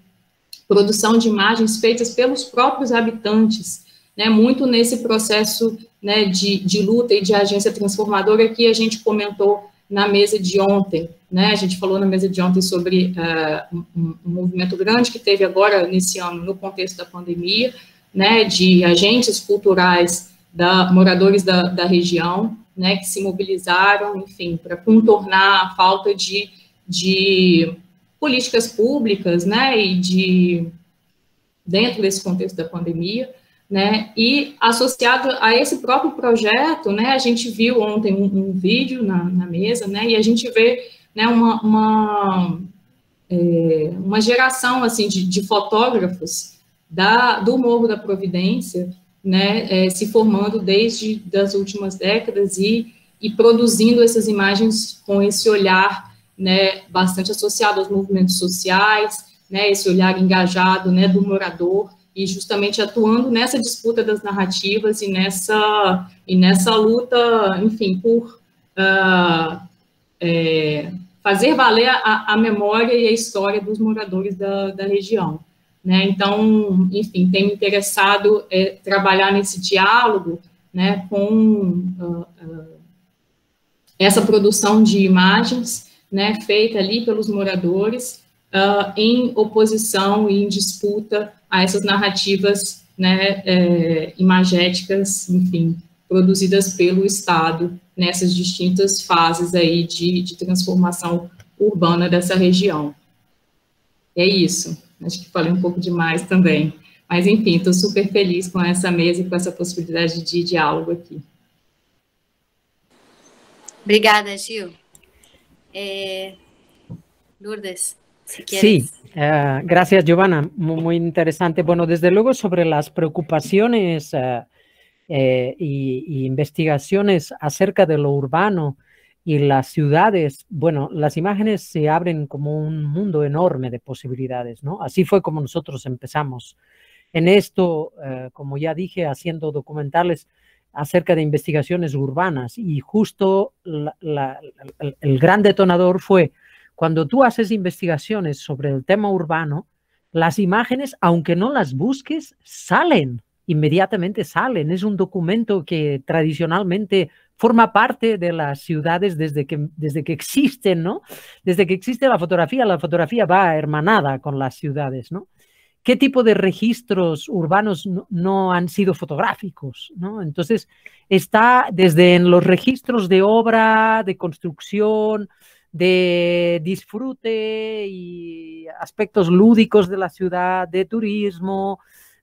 Speaker 6: produção de imagens feitas pelos próprios habitantes, né, muito nesse processo né, de, de luta e de agência transformadora que a gente comentou na mesa de ontem. Né, a gente falou na mesa de ontem sobre uh, um, um, movimento grande que teve agora nesse ano no contexto da pandemia, né, de agentes culturais, da, moradores da, da região, né, que se mobilizaram, enfim, para contornar a falta de, de políticas públicas, né, e de dentro desse contexto da pandemia, né? E associado a esse próprio projeto, né, a gente viu ontem um, um vídeo na, na, mesa, né, e a gente vê né, uma, uma, é, uma geração assim de, de, fotógrafos da, do Morro da Providência, né, é, se formando desde das últimas décadas e, e produzindo essas imagens com esse olhar né, bastante associado aos movimentos sociais, né, esse olhar engajado né, do morador e justamente atuando nessa disputa das narrativas e nessa, e nessa luta, enfim, por uh, é, fazer valer a, a, memória e a história dos moradores da, da região. Né? Então, enfim, tem me interessado é, trabalhar nesse diálogo né, com uh, uh, essa produção de imagens né, feita ali pelos moradores em oposição e em disputa a essas narrativas né, é, imagéticas, enfim, produzidas pelo Estado nessas distintas fases aí de, de transformação urbana dessa região. É isso. Acho que falei um pouco demais também. Mas, enfim, estou super feliz com essa mesa e com essa possibilidade de diálogo aqui.
Speaker 4: Obrigada, Gil. É... Lourdes.
Speaker 3: sí, eh, gracias Giovanna, muy, interesante. Bueno, desde luego sobre las preocupaciones e investigaciones acerca de lo urbano y las ciudades, bueno, las imágenes se abren como un mundo enorme de posibilidades, ¿no? Así fue como nosotros empezamos en esto, eh, como ya dije, haciendo documentales acerca de investigaciones urbanas y justo el gran detonador fue cuando tú haces investigaciones sobre el tema urbano, las imágenes, aunque no las busques, salen, inmediatamente salen. Es un documento que tradicionalmente forma parte de las ciudades desde que, desde que existen, ¿no? Desde que existe la fotografía, la fotografía va hermanada con las ciudades, ¿no? ¿Qué tipo de registros urbanos no, han sido fotográficos? ¿no? Entonces, está desde en los registros de obra, de construcción, de disfrute y aspectos lúdicos de la ciudad, de turismo,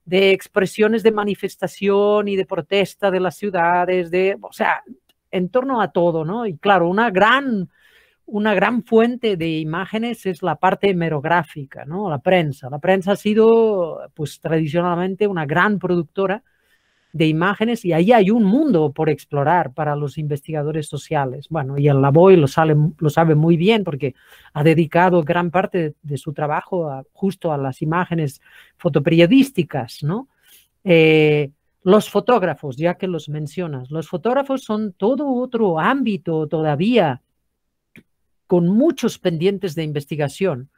Speaker 3: de expresiones de manifestación y de protesta de las ciudades, de, o sea, en torno a todo, ¿no? Y claro, una gran, una gran fuente de imágenes es la parte hemerográfica, ¿no? La prensa. La prensa ha sido, pues, tradicionalmente una gran productora de imágenes y ahí hay un mundo por explorar para los investigadores sociales. Bueno, y el Lavoy lo, lo sabe muy bien porque ha dedicado gran parte de, su trabajo justo a las imágenes fotoperiodísticas, ¿no? Eh, los fotógrafos, ya que los mencionas, los fotógrafos son todo otro ámbito todavía con muchos pendientes de investigación.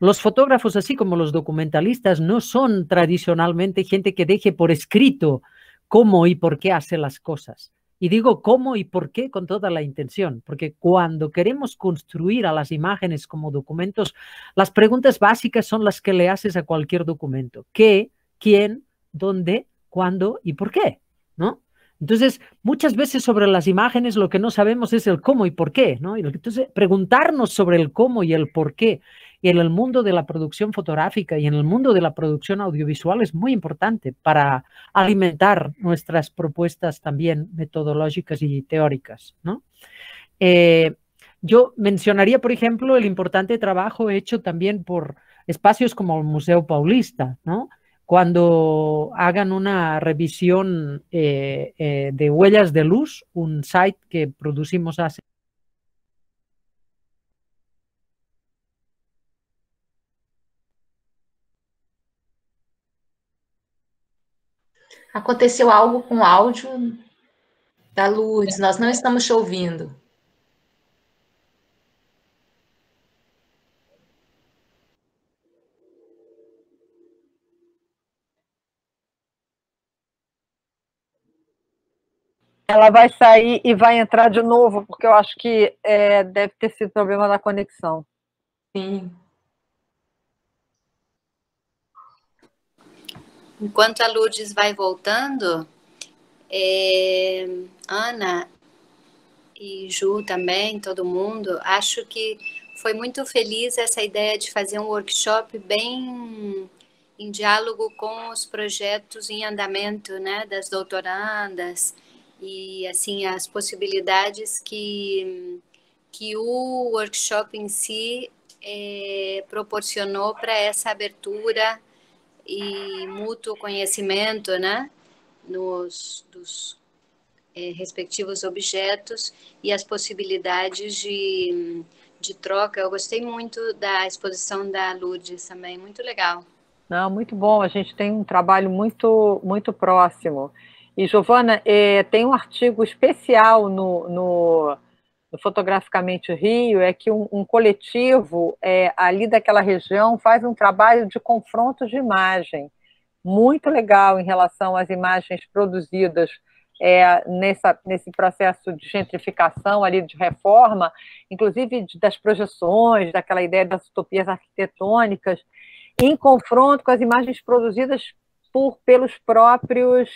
Speaker 3: Los fotógrafos, así como los documentalistas, no son tradicionalmente gente que deje por escrito cómo y por qué hace las cosas. Y digo cómo y por qué con toda la intención, porque cuando queremos construir a las imágenes como documentos, las preguntas básicas son las que le haces a cualquier documento. ¿Qué? ¿Quién? ¿Dónde? ¿Cuándo? ¿Y por qué? ¿No? Entonces, muchas veces sobre las imágenes lo que no sabemos es el cómo y por qué, ¿no? Entonces, preguntarnos sobre el cómo y el por qué en el mundo de la producción fotográfica y en el mundo de la producción audiovisual es muy importante para alimentar nuestras propuestas también metodológicas y teóricas. ¿no? Eh, yo mencionaría, por ejemplo, el importante trabajo hecho también por espacios como el Museo Paulista, ¿no? cuando hagan una revisión eh, eh, de Huellas de Luz, un site que producimos hace
Speaker 1: Aconteceu algo com o áudio da Lourdes, nós não estamos te ouvindo.
Speaker 2: Ela vai sair e vai entrar de novo, porque eu acho que é, deve ter sido problema da conexão.
Speaker 1: Sim.
Speaker 4: Enquanto a Lourdes vai voltando, é, Ana e Ju também, todo mundo, acho que foi muito feliz essa ideia de fazer um workshop bem em diálogo com os projetos em andamento, né, das doutorandas e assim as possibilidades que que o workshop em si é, proporcionou para essa abertura e mútuo conhecimento, né, nos dos é, respectivos objetos e as possibilidades de, de troca. Eu gostei muito da exposição da Lourdes também, muito legal.
Speaker 2: Não, muito bom. A gente tem um trabalho muito muito próximo. E Giovana, é, tem um artigo especial no, no Fotograficamente Rio é que um, um coletivo é, ali daquela região faz um trabalho de confronto de imagem muito legal em relação às imagens produzidas é, nessa, nesse processo de gentrificação ali, de reforma, inclusive das projeções, daquela ideia das utopias arquitetônicas, em confronto com as imagens produzidas por, pelos próprios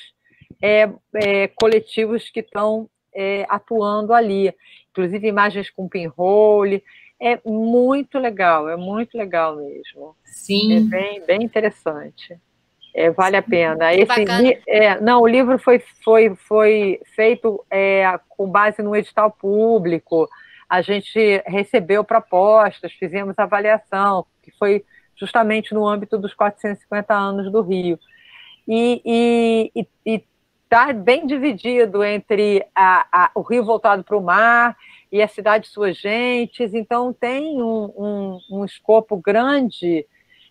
Speaker 2: é, é coletivos que estão é, atuando ali inclusive imagens com pinhole. É muito legal, é muito legal mesmo.
Speaker 6: Sim.
Speaker 2: É bem, bem interessante. É, vale a pena. Esse, é, não, o livro foi, foi, foi feito é, com base no edital público. A gente recebeu propostas, fizemos avaliação, que foi justamente no âmbito dos 450 anos do Rio. E está bem dividido entre a, a, o Rio voltado para o mar e a cidade suas gentes, então tem um, um, um escopo grande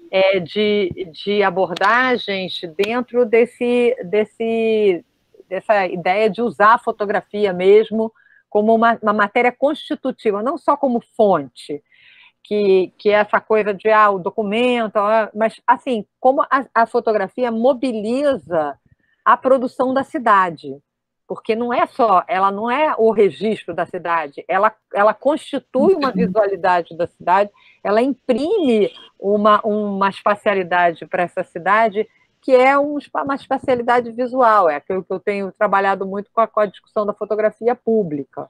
Speaker 2: é, de, de abordagens dentro desse, desse, dessa ideia de usar a fotografia mesmo como uma, uma matéria constitutiva, não só como fonte, que, que é essa coisa de ah, o documento, mas assim, como a, a fotografia mobiliza a produção da cidade. Porque não é só, ela não é o registro da cidade, ela, ela constitui uma visualidade da cidade, ela imprime uma, uma espacialidade para essa cidade que é um, uma espacialidade visual, é aquilo que eu tenho trabalhado muito com a, com a discussão da fotografia pública,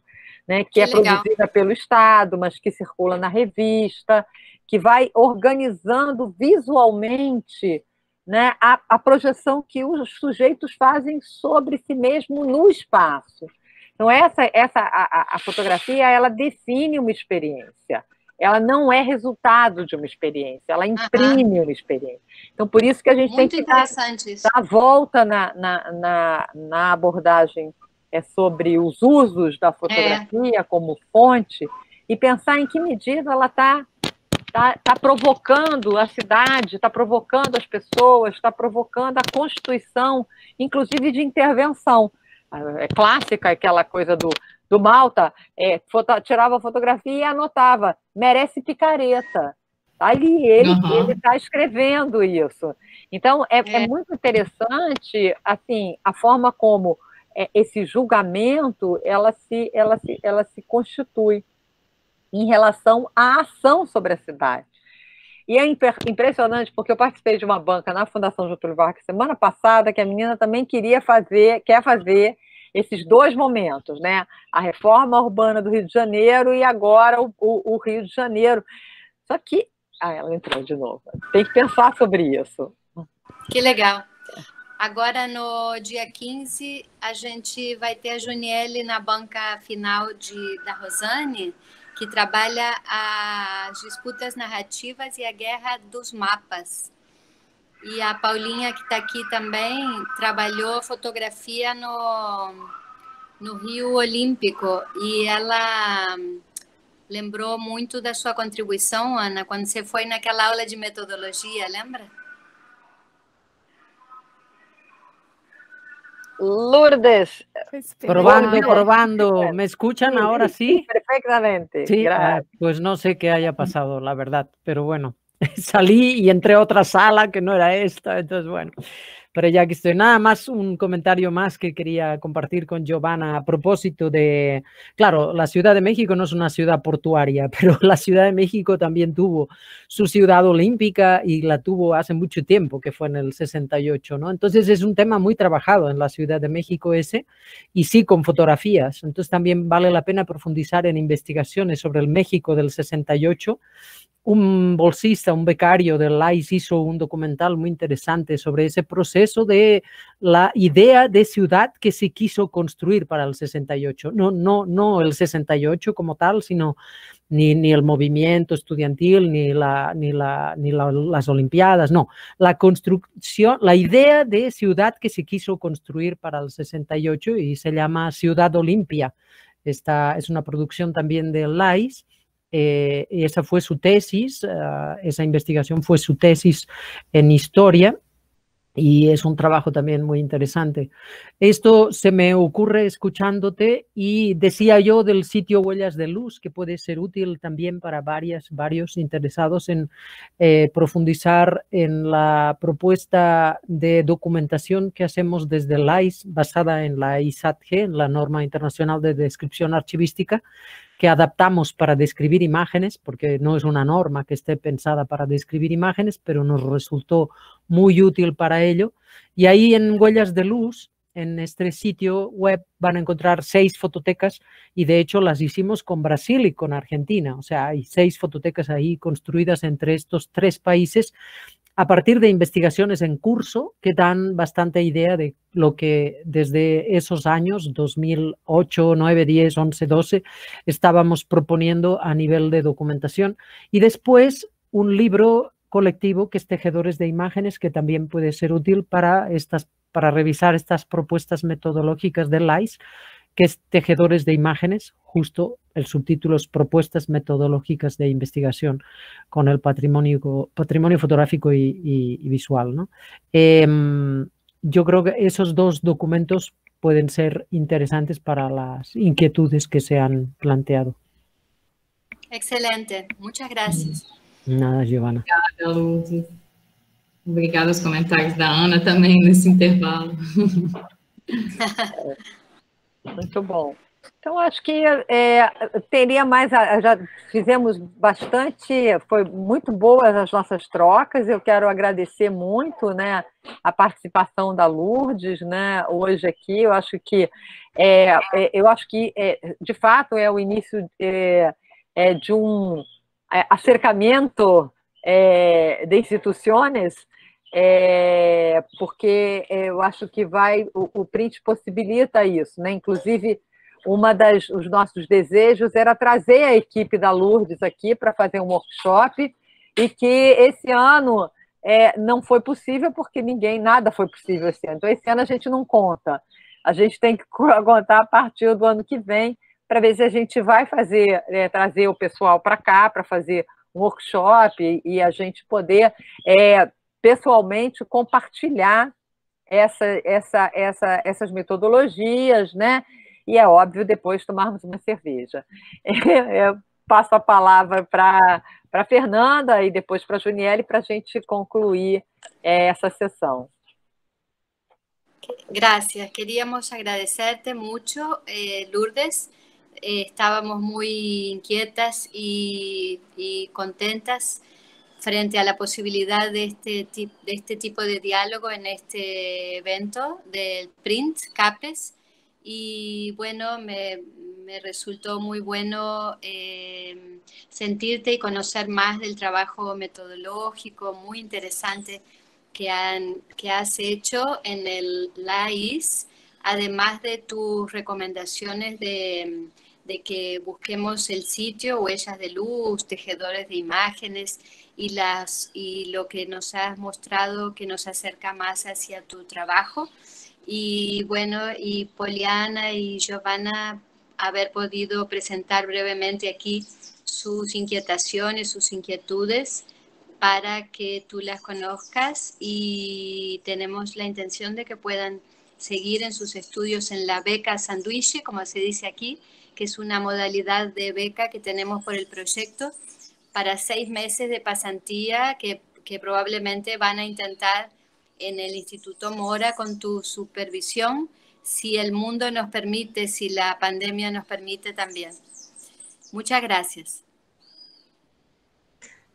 Speaker 2: né, que, que é legal. produzida pelo Estado, mas que circula na revista, que vai organizando visualmente né, a, a projeção que os sujeitos fazem sobre si mesmo no espaço. Então, essa, essa a, a, fotografia, ela define uma experiência. Ela não é resultado de uma experiência, ela imprime uma experiência. Então, por isso que a gente
Speaker 4: Muito
Speaker 2: tem que
Speaker 4: dar,
Speaker 2: dar volta na, na, na, na, abordagem é sobre os usos da fotografia é. como fonte e pensar em que medida ela está está tá provocando a cidade, está provocando as pessoas, está provocando a constituição, inclusive de intervenção. É clássica aquela coisa do, do Malta, é, foto, tirava a fotografia e anotava, merece picareta. Ali ele uhum. está escrevendo isso. Então, é, é. é, muito interessante assim, a forma como é, esse julgamento ela se, ela se, ela se constitui em relação à ação sobre a cidade. E é impressionante porque eu participei de uma banca na Fundação Getúlio Vargas semana passada que a menina também queria fazer, quer fazer esses dois momentos, né? A reforma urbana do Rio de Janeiro e agora o, o, o Rio de Janeiro. Só que, ah, ela entrou de novo. Tem que pensar sobre isso.
Speaker 4: Que legal. Agora, no dia 15, a gente vai ter a Juniele na banca final de, da Rosane que trabalha as disputas narrativas e a guerra dos mapas. E a Paulinha, que está aqui também, trabalhou fotografia no, no Rio Olímpico. E ela lembrou muito da sua contribuição, Ana, quando você foi naquela aula de metodologia, lembra?
Speaker 2: Lourdes.
Speaker 3: Probando, probando. ¿Me escuchan ahora sí?
Speaker 2: Perfectamente.
Speaker 3: Sí, ah, pues no sé qué haya pasado, la verdad, pero bueno, salí y entré a otra sala que no era esta, entonces bueno. Pero ya que estoy, nada más un comentario más que quería compartir con Giovanna a propósito de, claro, la Ciudad de México no es una ciudad portuaria, pero la Ciudad de México también tuvo su ciudad olímpica y la tuvo hace mucho tiempo, que fue en el 68, ¿no? Entonces es un tema muy trabajado en la Ciudad de México ese, y sí con fotografías. Entonces también vale la pena profundizar en investigaciones sobre el México del 68 un bolsista, un becario del LAIS hizo un documental muy interesante sobre ese proceso de la idea de ciudad que se quiso construir para el 68. No, no, no el 68 como tal, sino ni, ni el movimiento estudiantil, ni, la, ni, la, ni las Olimpiadas, no. La construcción, la idea de ciudad que se quiso construir para el 68 y se llama Ciudad Olimpia. Esta es una producción también del LAIS eh, esa fue su tesis, uh, esa investigación fue su tesis en historia y es un trabajo también muy interesante. Esto se me ocurre escuchándote y decía yo del sitio Huellas de Luz, que puede ser útil también para varias, varios interesados en eh, profundizar en la propuesta de documentación que hacemos desde LAIS, basada en la ISATG, en la Norma Internacional de Descripción Archivística, que adaptamos para describir imágenes, porque no es una norma que esté pensada para describir imágenes, pero nos resultó muy útil para ello. Y ahí en Huellas de Luz, en este sitio web, van a encontrar seis fototecas y de hecho las hicimos con Brasil y con Argentina. O sea, hay seis fototecas ahí construidas entre estos tres países a partir de investigaciones en curso que dan bastante idea de lo que desde esos años, 2008, 9, 10, 11, 12, estábamos proponiendo a nivel de documentación. Y después un libro colectivo que es Tejedores de Imágenes, que también puede ser útil para, estas, para revisar estas propuestas metodológicas del LICE que es Tejedores de Imágenes, justo el subtítulo es Propuestas Metodológicas de Investigación con el patrimonio, patrimonio fotográfico y, visual. ¿no? Em, yo creo que esos dos documentos pueden ser interesantes para las inquietudes que se han planteado.
Speaker 4: Excelente, muchas gracias.
Speaker 3: Nada, Giovana.
Speaker 6: Obrigada, Lourdes. Obrigada aos comentários da Ana também nesse intervalo.
Speaker 2: Muito bom. Então, acho que é, teria mais. Já fizemos bastante, foi muito boas as nossas trocas. Eu quero agradecer muito né, a participação da Lourdes né, hoje aqui. Eu acho que é, é eu acho que é, de fato é o início é, é de um acercamento de instituições, porque eu acho que vai o, o print possibilita isso, né? Inclusive uma das os nossos desejos era trazer a equipe da Lourdes aqui para fazer um workshop e que esse ano é, não foi possível porque ninguém nada foi possível esse ano. Então esse ano a gente não conta. A gente tem que contar a partir do ano que vem para ver se a gente vai fazer é, trazer o pessoal para cá para fazer um workshop e a gente poder é, pessoalmente compartilhar essa, essa, essa, essas metodologias, né? e, é óbvio, depois tomarmos uma cerveja. Eu passo a palavra para a Fernanda e depois para a Juniele para a gente concluir é, essa sessão.
Speaker 4: Gracias. Queríamos agradecerte mucho, eh, Lourdes. Eh, estábamos muy inquietas y, y, contentas frente a la posibilidad de este, de este tipo de diálogo en este evento del Print CAPES. Y bueno, me, resultó muy bueno eh, sentirte y conocer más del trabajo metodológico muy interesante que, han, que has hecho en el LAIS, además de tus recomendaciones de, de que busquemos el sitio Huellas de Luz, Tejedores de Imágenes y, las, y lo que nos has mostrado que nos acerca más hacia tu trabajo. Y bueno, y Poliana y Giovanna haber podido presentar brevemente aquí sus inquietaciones, sus inquietudes para que tú las conozcas y tenemos la intención de que puedan seguir en sus estudios en la beca Sandwich, como se dice aquí, que es una modalidad de beca que tenemos por el proyecto para seis meses de pasantía que, probablemente van a intentar en el Instituto Mora con tu supervisión, si el mundo nos permite, si la pandemia nos permite también. Muchas gracias.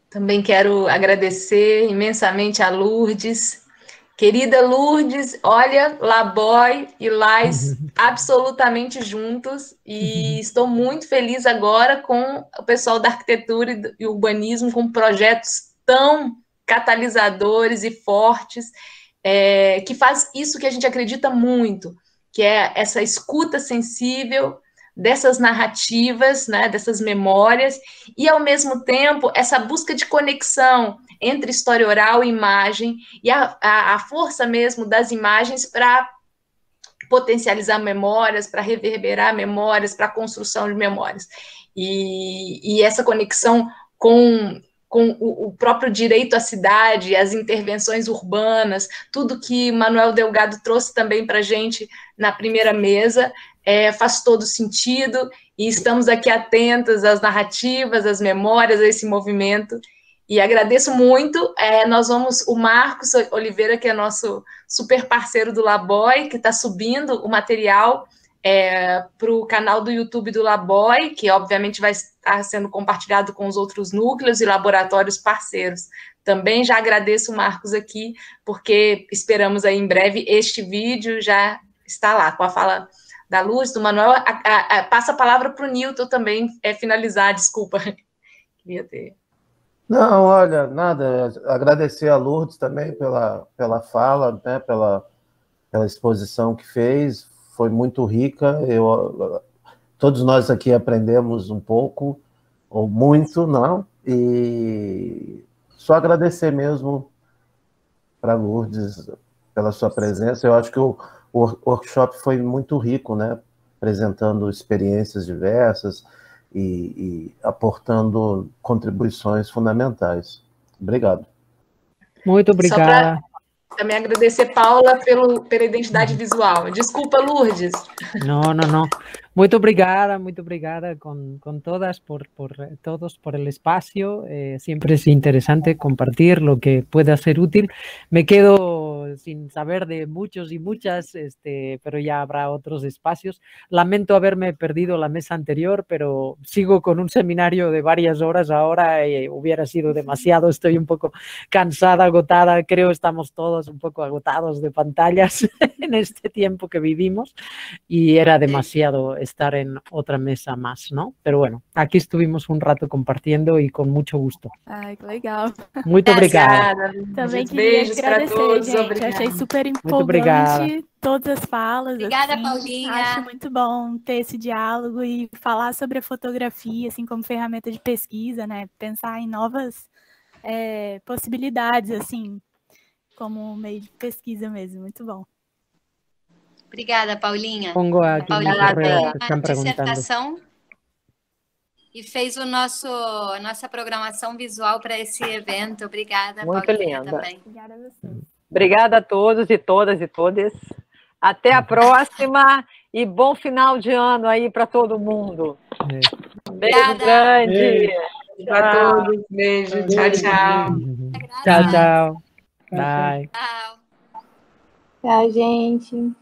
Speaker 1: Também quero agradecer imensamente a Lourdes. Querida Lourdes, olha, Laboy e Lais absolutamente juntos e estou muito feliz agora com o pessoal da arquitetura e urbanismo com projetos tão catalisadores e fortes, é, que faz isso que a gente acredita muito, que é essa escuta sensível dessas narrativas, né, dessas memórias, e ao mesmo tempo essa busca de conexão entre história oral e imagem, e a, a, a força mesmo das imagens para potencializar memórias, para reverberar memórias, para a construção de memórias. E, e essa conexão com com o, próprio direito à cidade, as intervenções urbanas, tudo que Manuel Delgado trouxe também para a gente na primeira mesa, é, faz todo sentido, e estamos aqui atentos às narrativas, às memórias, a esse movimento, e agradeço muito, é, nós vamos, o Marcos Oliveira, que é nosso super parceiro do Laboy, que está subindo o material, é, para o canal do YouTube do Laboy, que obviamente vai estar sendo compartilhado com os outros núcleos e laboratórios parceiros. Também já agradeço o Marcos aqui, porque esperamos aí em breve este vídeo já está lá, com a fala da Luz, do Manuel. A, a, a, passa a palavra para o Nilton também é, finalizar, desculpa. Queria ter.
Speaker 7: Não, olha, nada, agradecer a Lourdes também pela, pela fala, né, pela, pela exposição que fez, foi muito rica. Eu, todos nós aqui aprendemos um pouco, ou muito, não? E só agradecer mesmo para Lourdes pela sua presença. Eu acho que o, o workshop foi muito rico, né? apresentando experiências diversas e, e aportando contribuições fundamentais. Obrigado.
Speaker 3: Muito obrigada.
Speaker 1: Também agradecer Paula pelo, pela identidade visual. Desculpa, Lourdes.
Speaker 3: Não, não, não. Muito obrigada, muito obrigada con, con todas, por, por todos, por el espacio. Eh, siempre es interesante compartir lo que pueda ser útil. Me quedo sin saber de muchos y muchas, este, pero ya habrá otros espacios. Lamento haberme perdido la mesa anterior, pero sigo con un seminario de varias horas ahora y hubiera sido demasiado. Estoy un poco cansada, agotada. Creo estamos todos un poco agotados de pantallas en este tiempo que vivimos y era demasiado estar en otra mesa más, ¿no? Pero bueno, aquí estuvimos um rato compartilhando e com muito gosto.
Speaker 8: Ai, que legal.
Speaker 3: Muito obrigada.
Speaker 8: Também queria agradecer, todos, gente. Obrigada. Achei super empolgante todas as falas.
Speaker 4: Obrigada, assim. Paulinha.
Speaker 8: Acho muito bom ter esse diálogo e falar sobre a fotografia, assim, como ferramenta de pesquisa, né? Pensar em novas é, possibilidades, assim, como meio de pesquisa mesmo. Muito bom.
Speaker 4: Obrigada, Paulinha.
Speaker 3: Pongo aqui
Speaker 4: Paulinha tem a dissertação e fez o nosso a nossa programação visual para esse evento. Obrigada,
Speaker 2: Muito
Speaker 4: Paulinha,
Speaker 2: linda.
Speaker 4: também.
Speaker 8: Obrigada a você.
Speaker 2: Obrigada a todos e todas e todas. Até a próxima e bom final de ano aí para todo mundo.
Speaker 3: É.
Speaker 2: Beijo
Speaker 4: Obrigada.
Speaker 2: grande.
Speaker 1: Beijo para todos. Beijo. Tchau, tchau.
Speaker 3: Tchau, tchau. Bye.
Speaker 4: Tchau.
Speaker 5: Tchau, gente.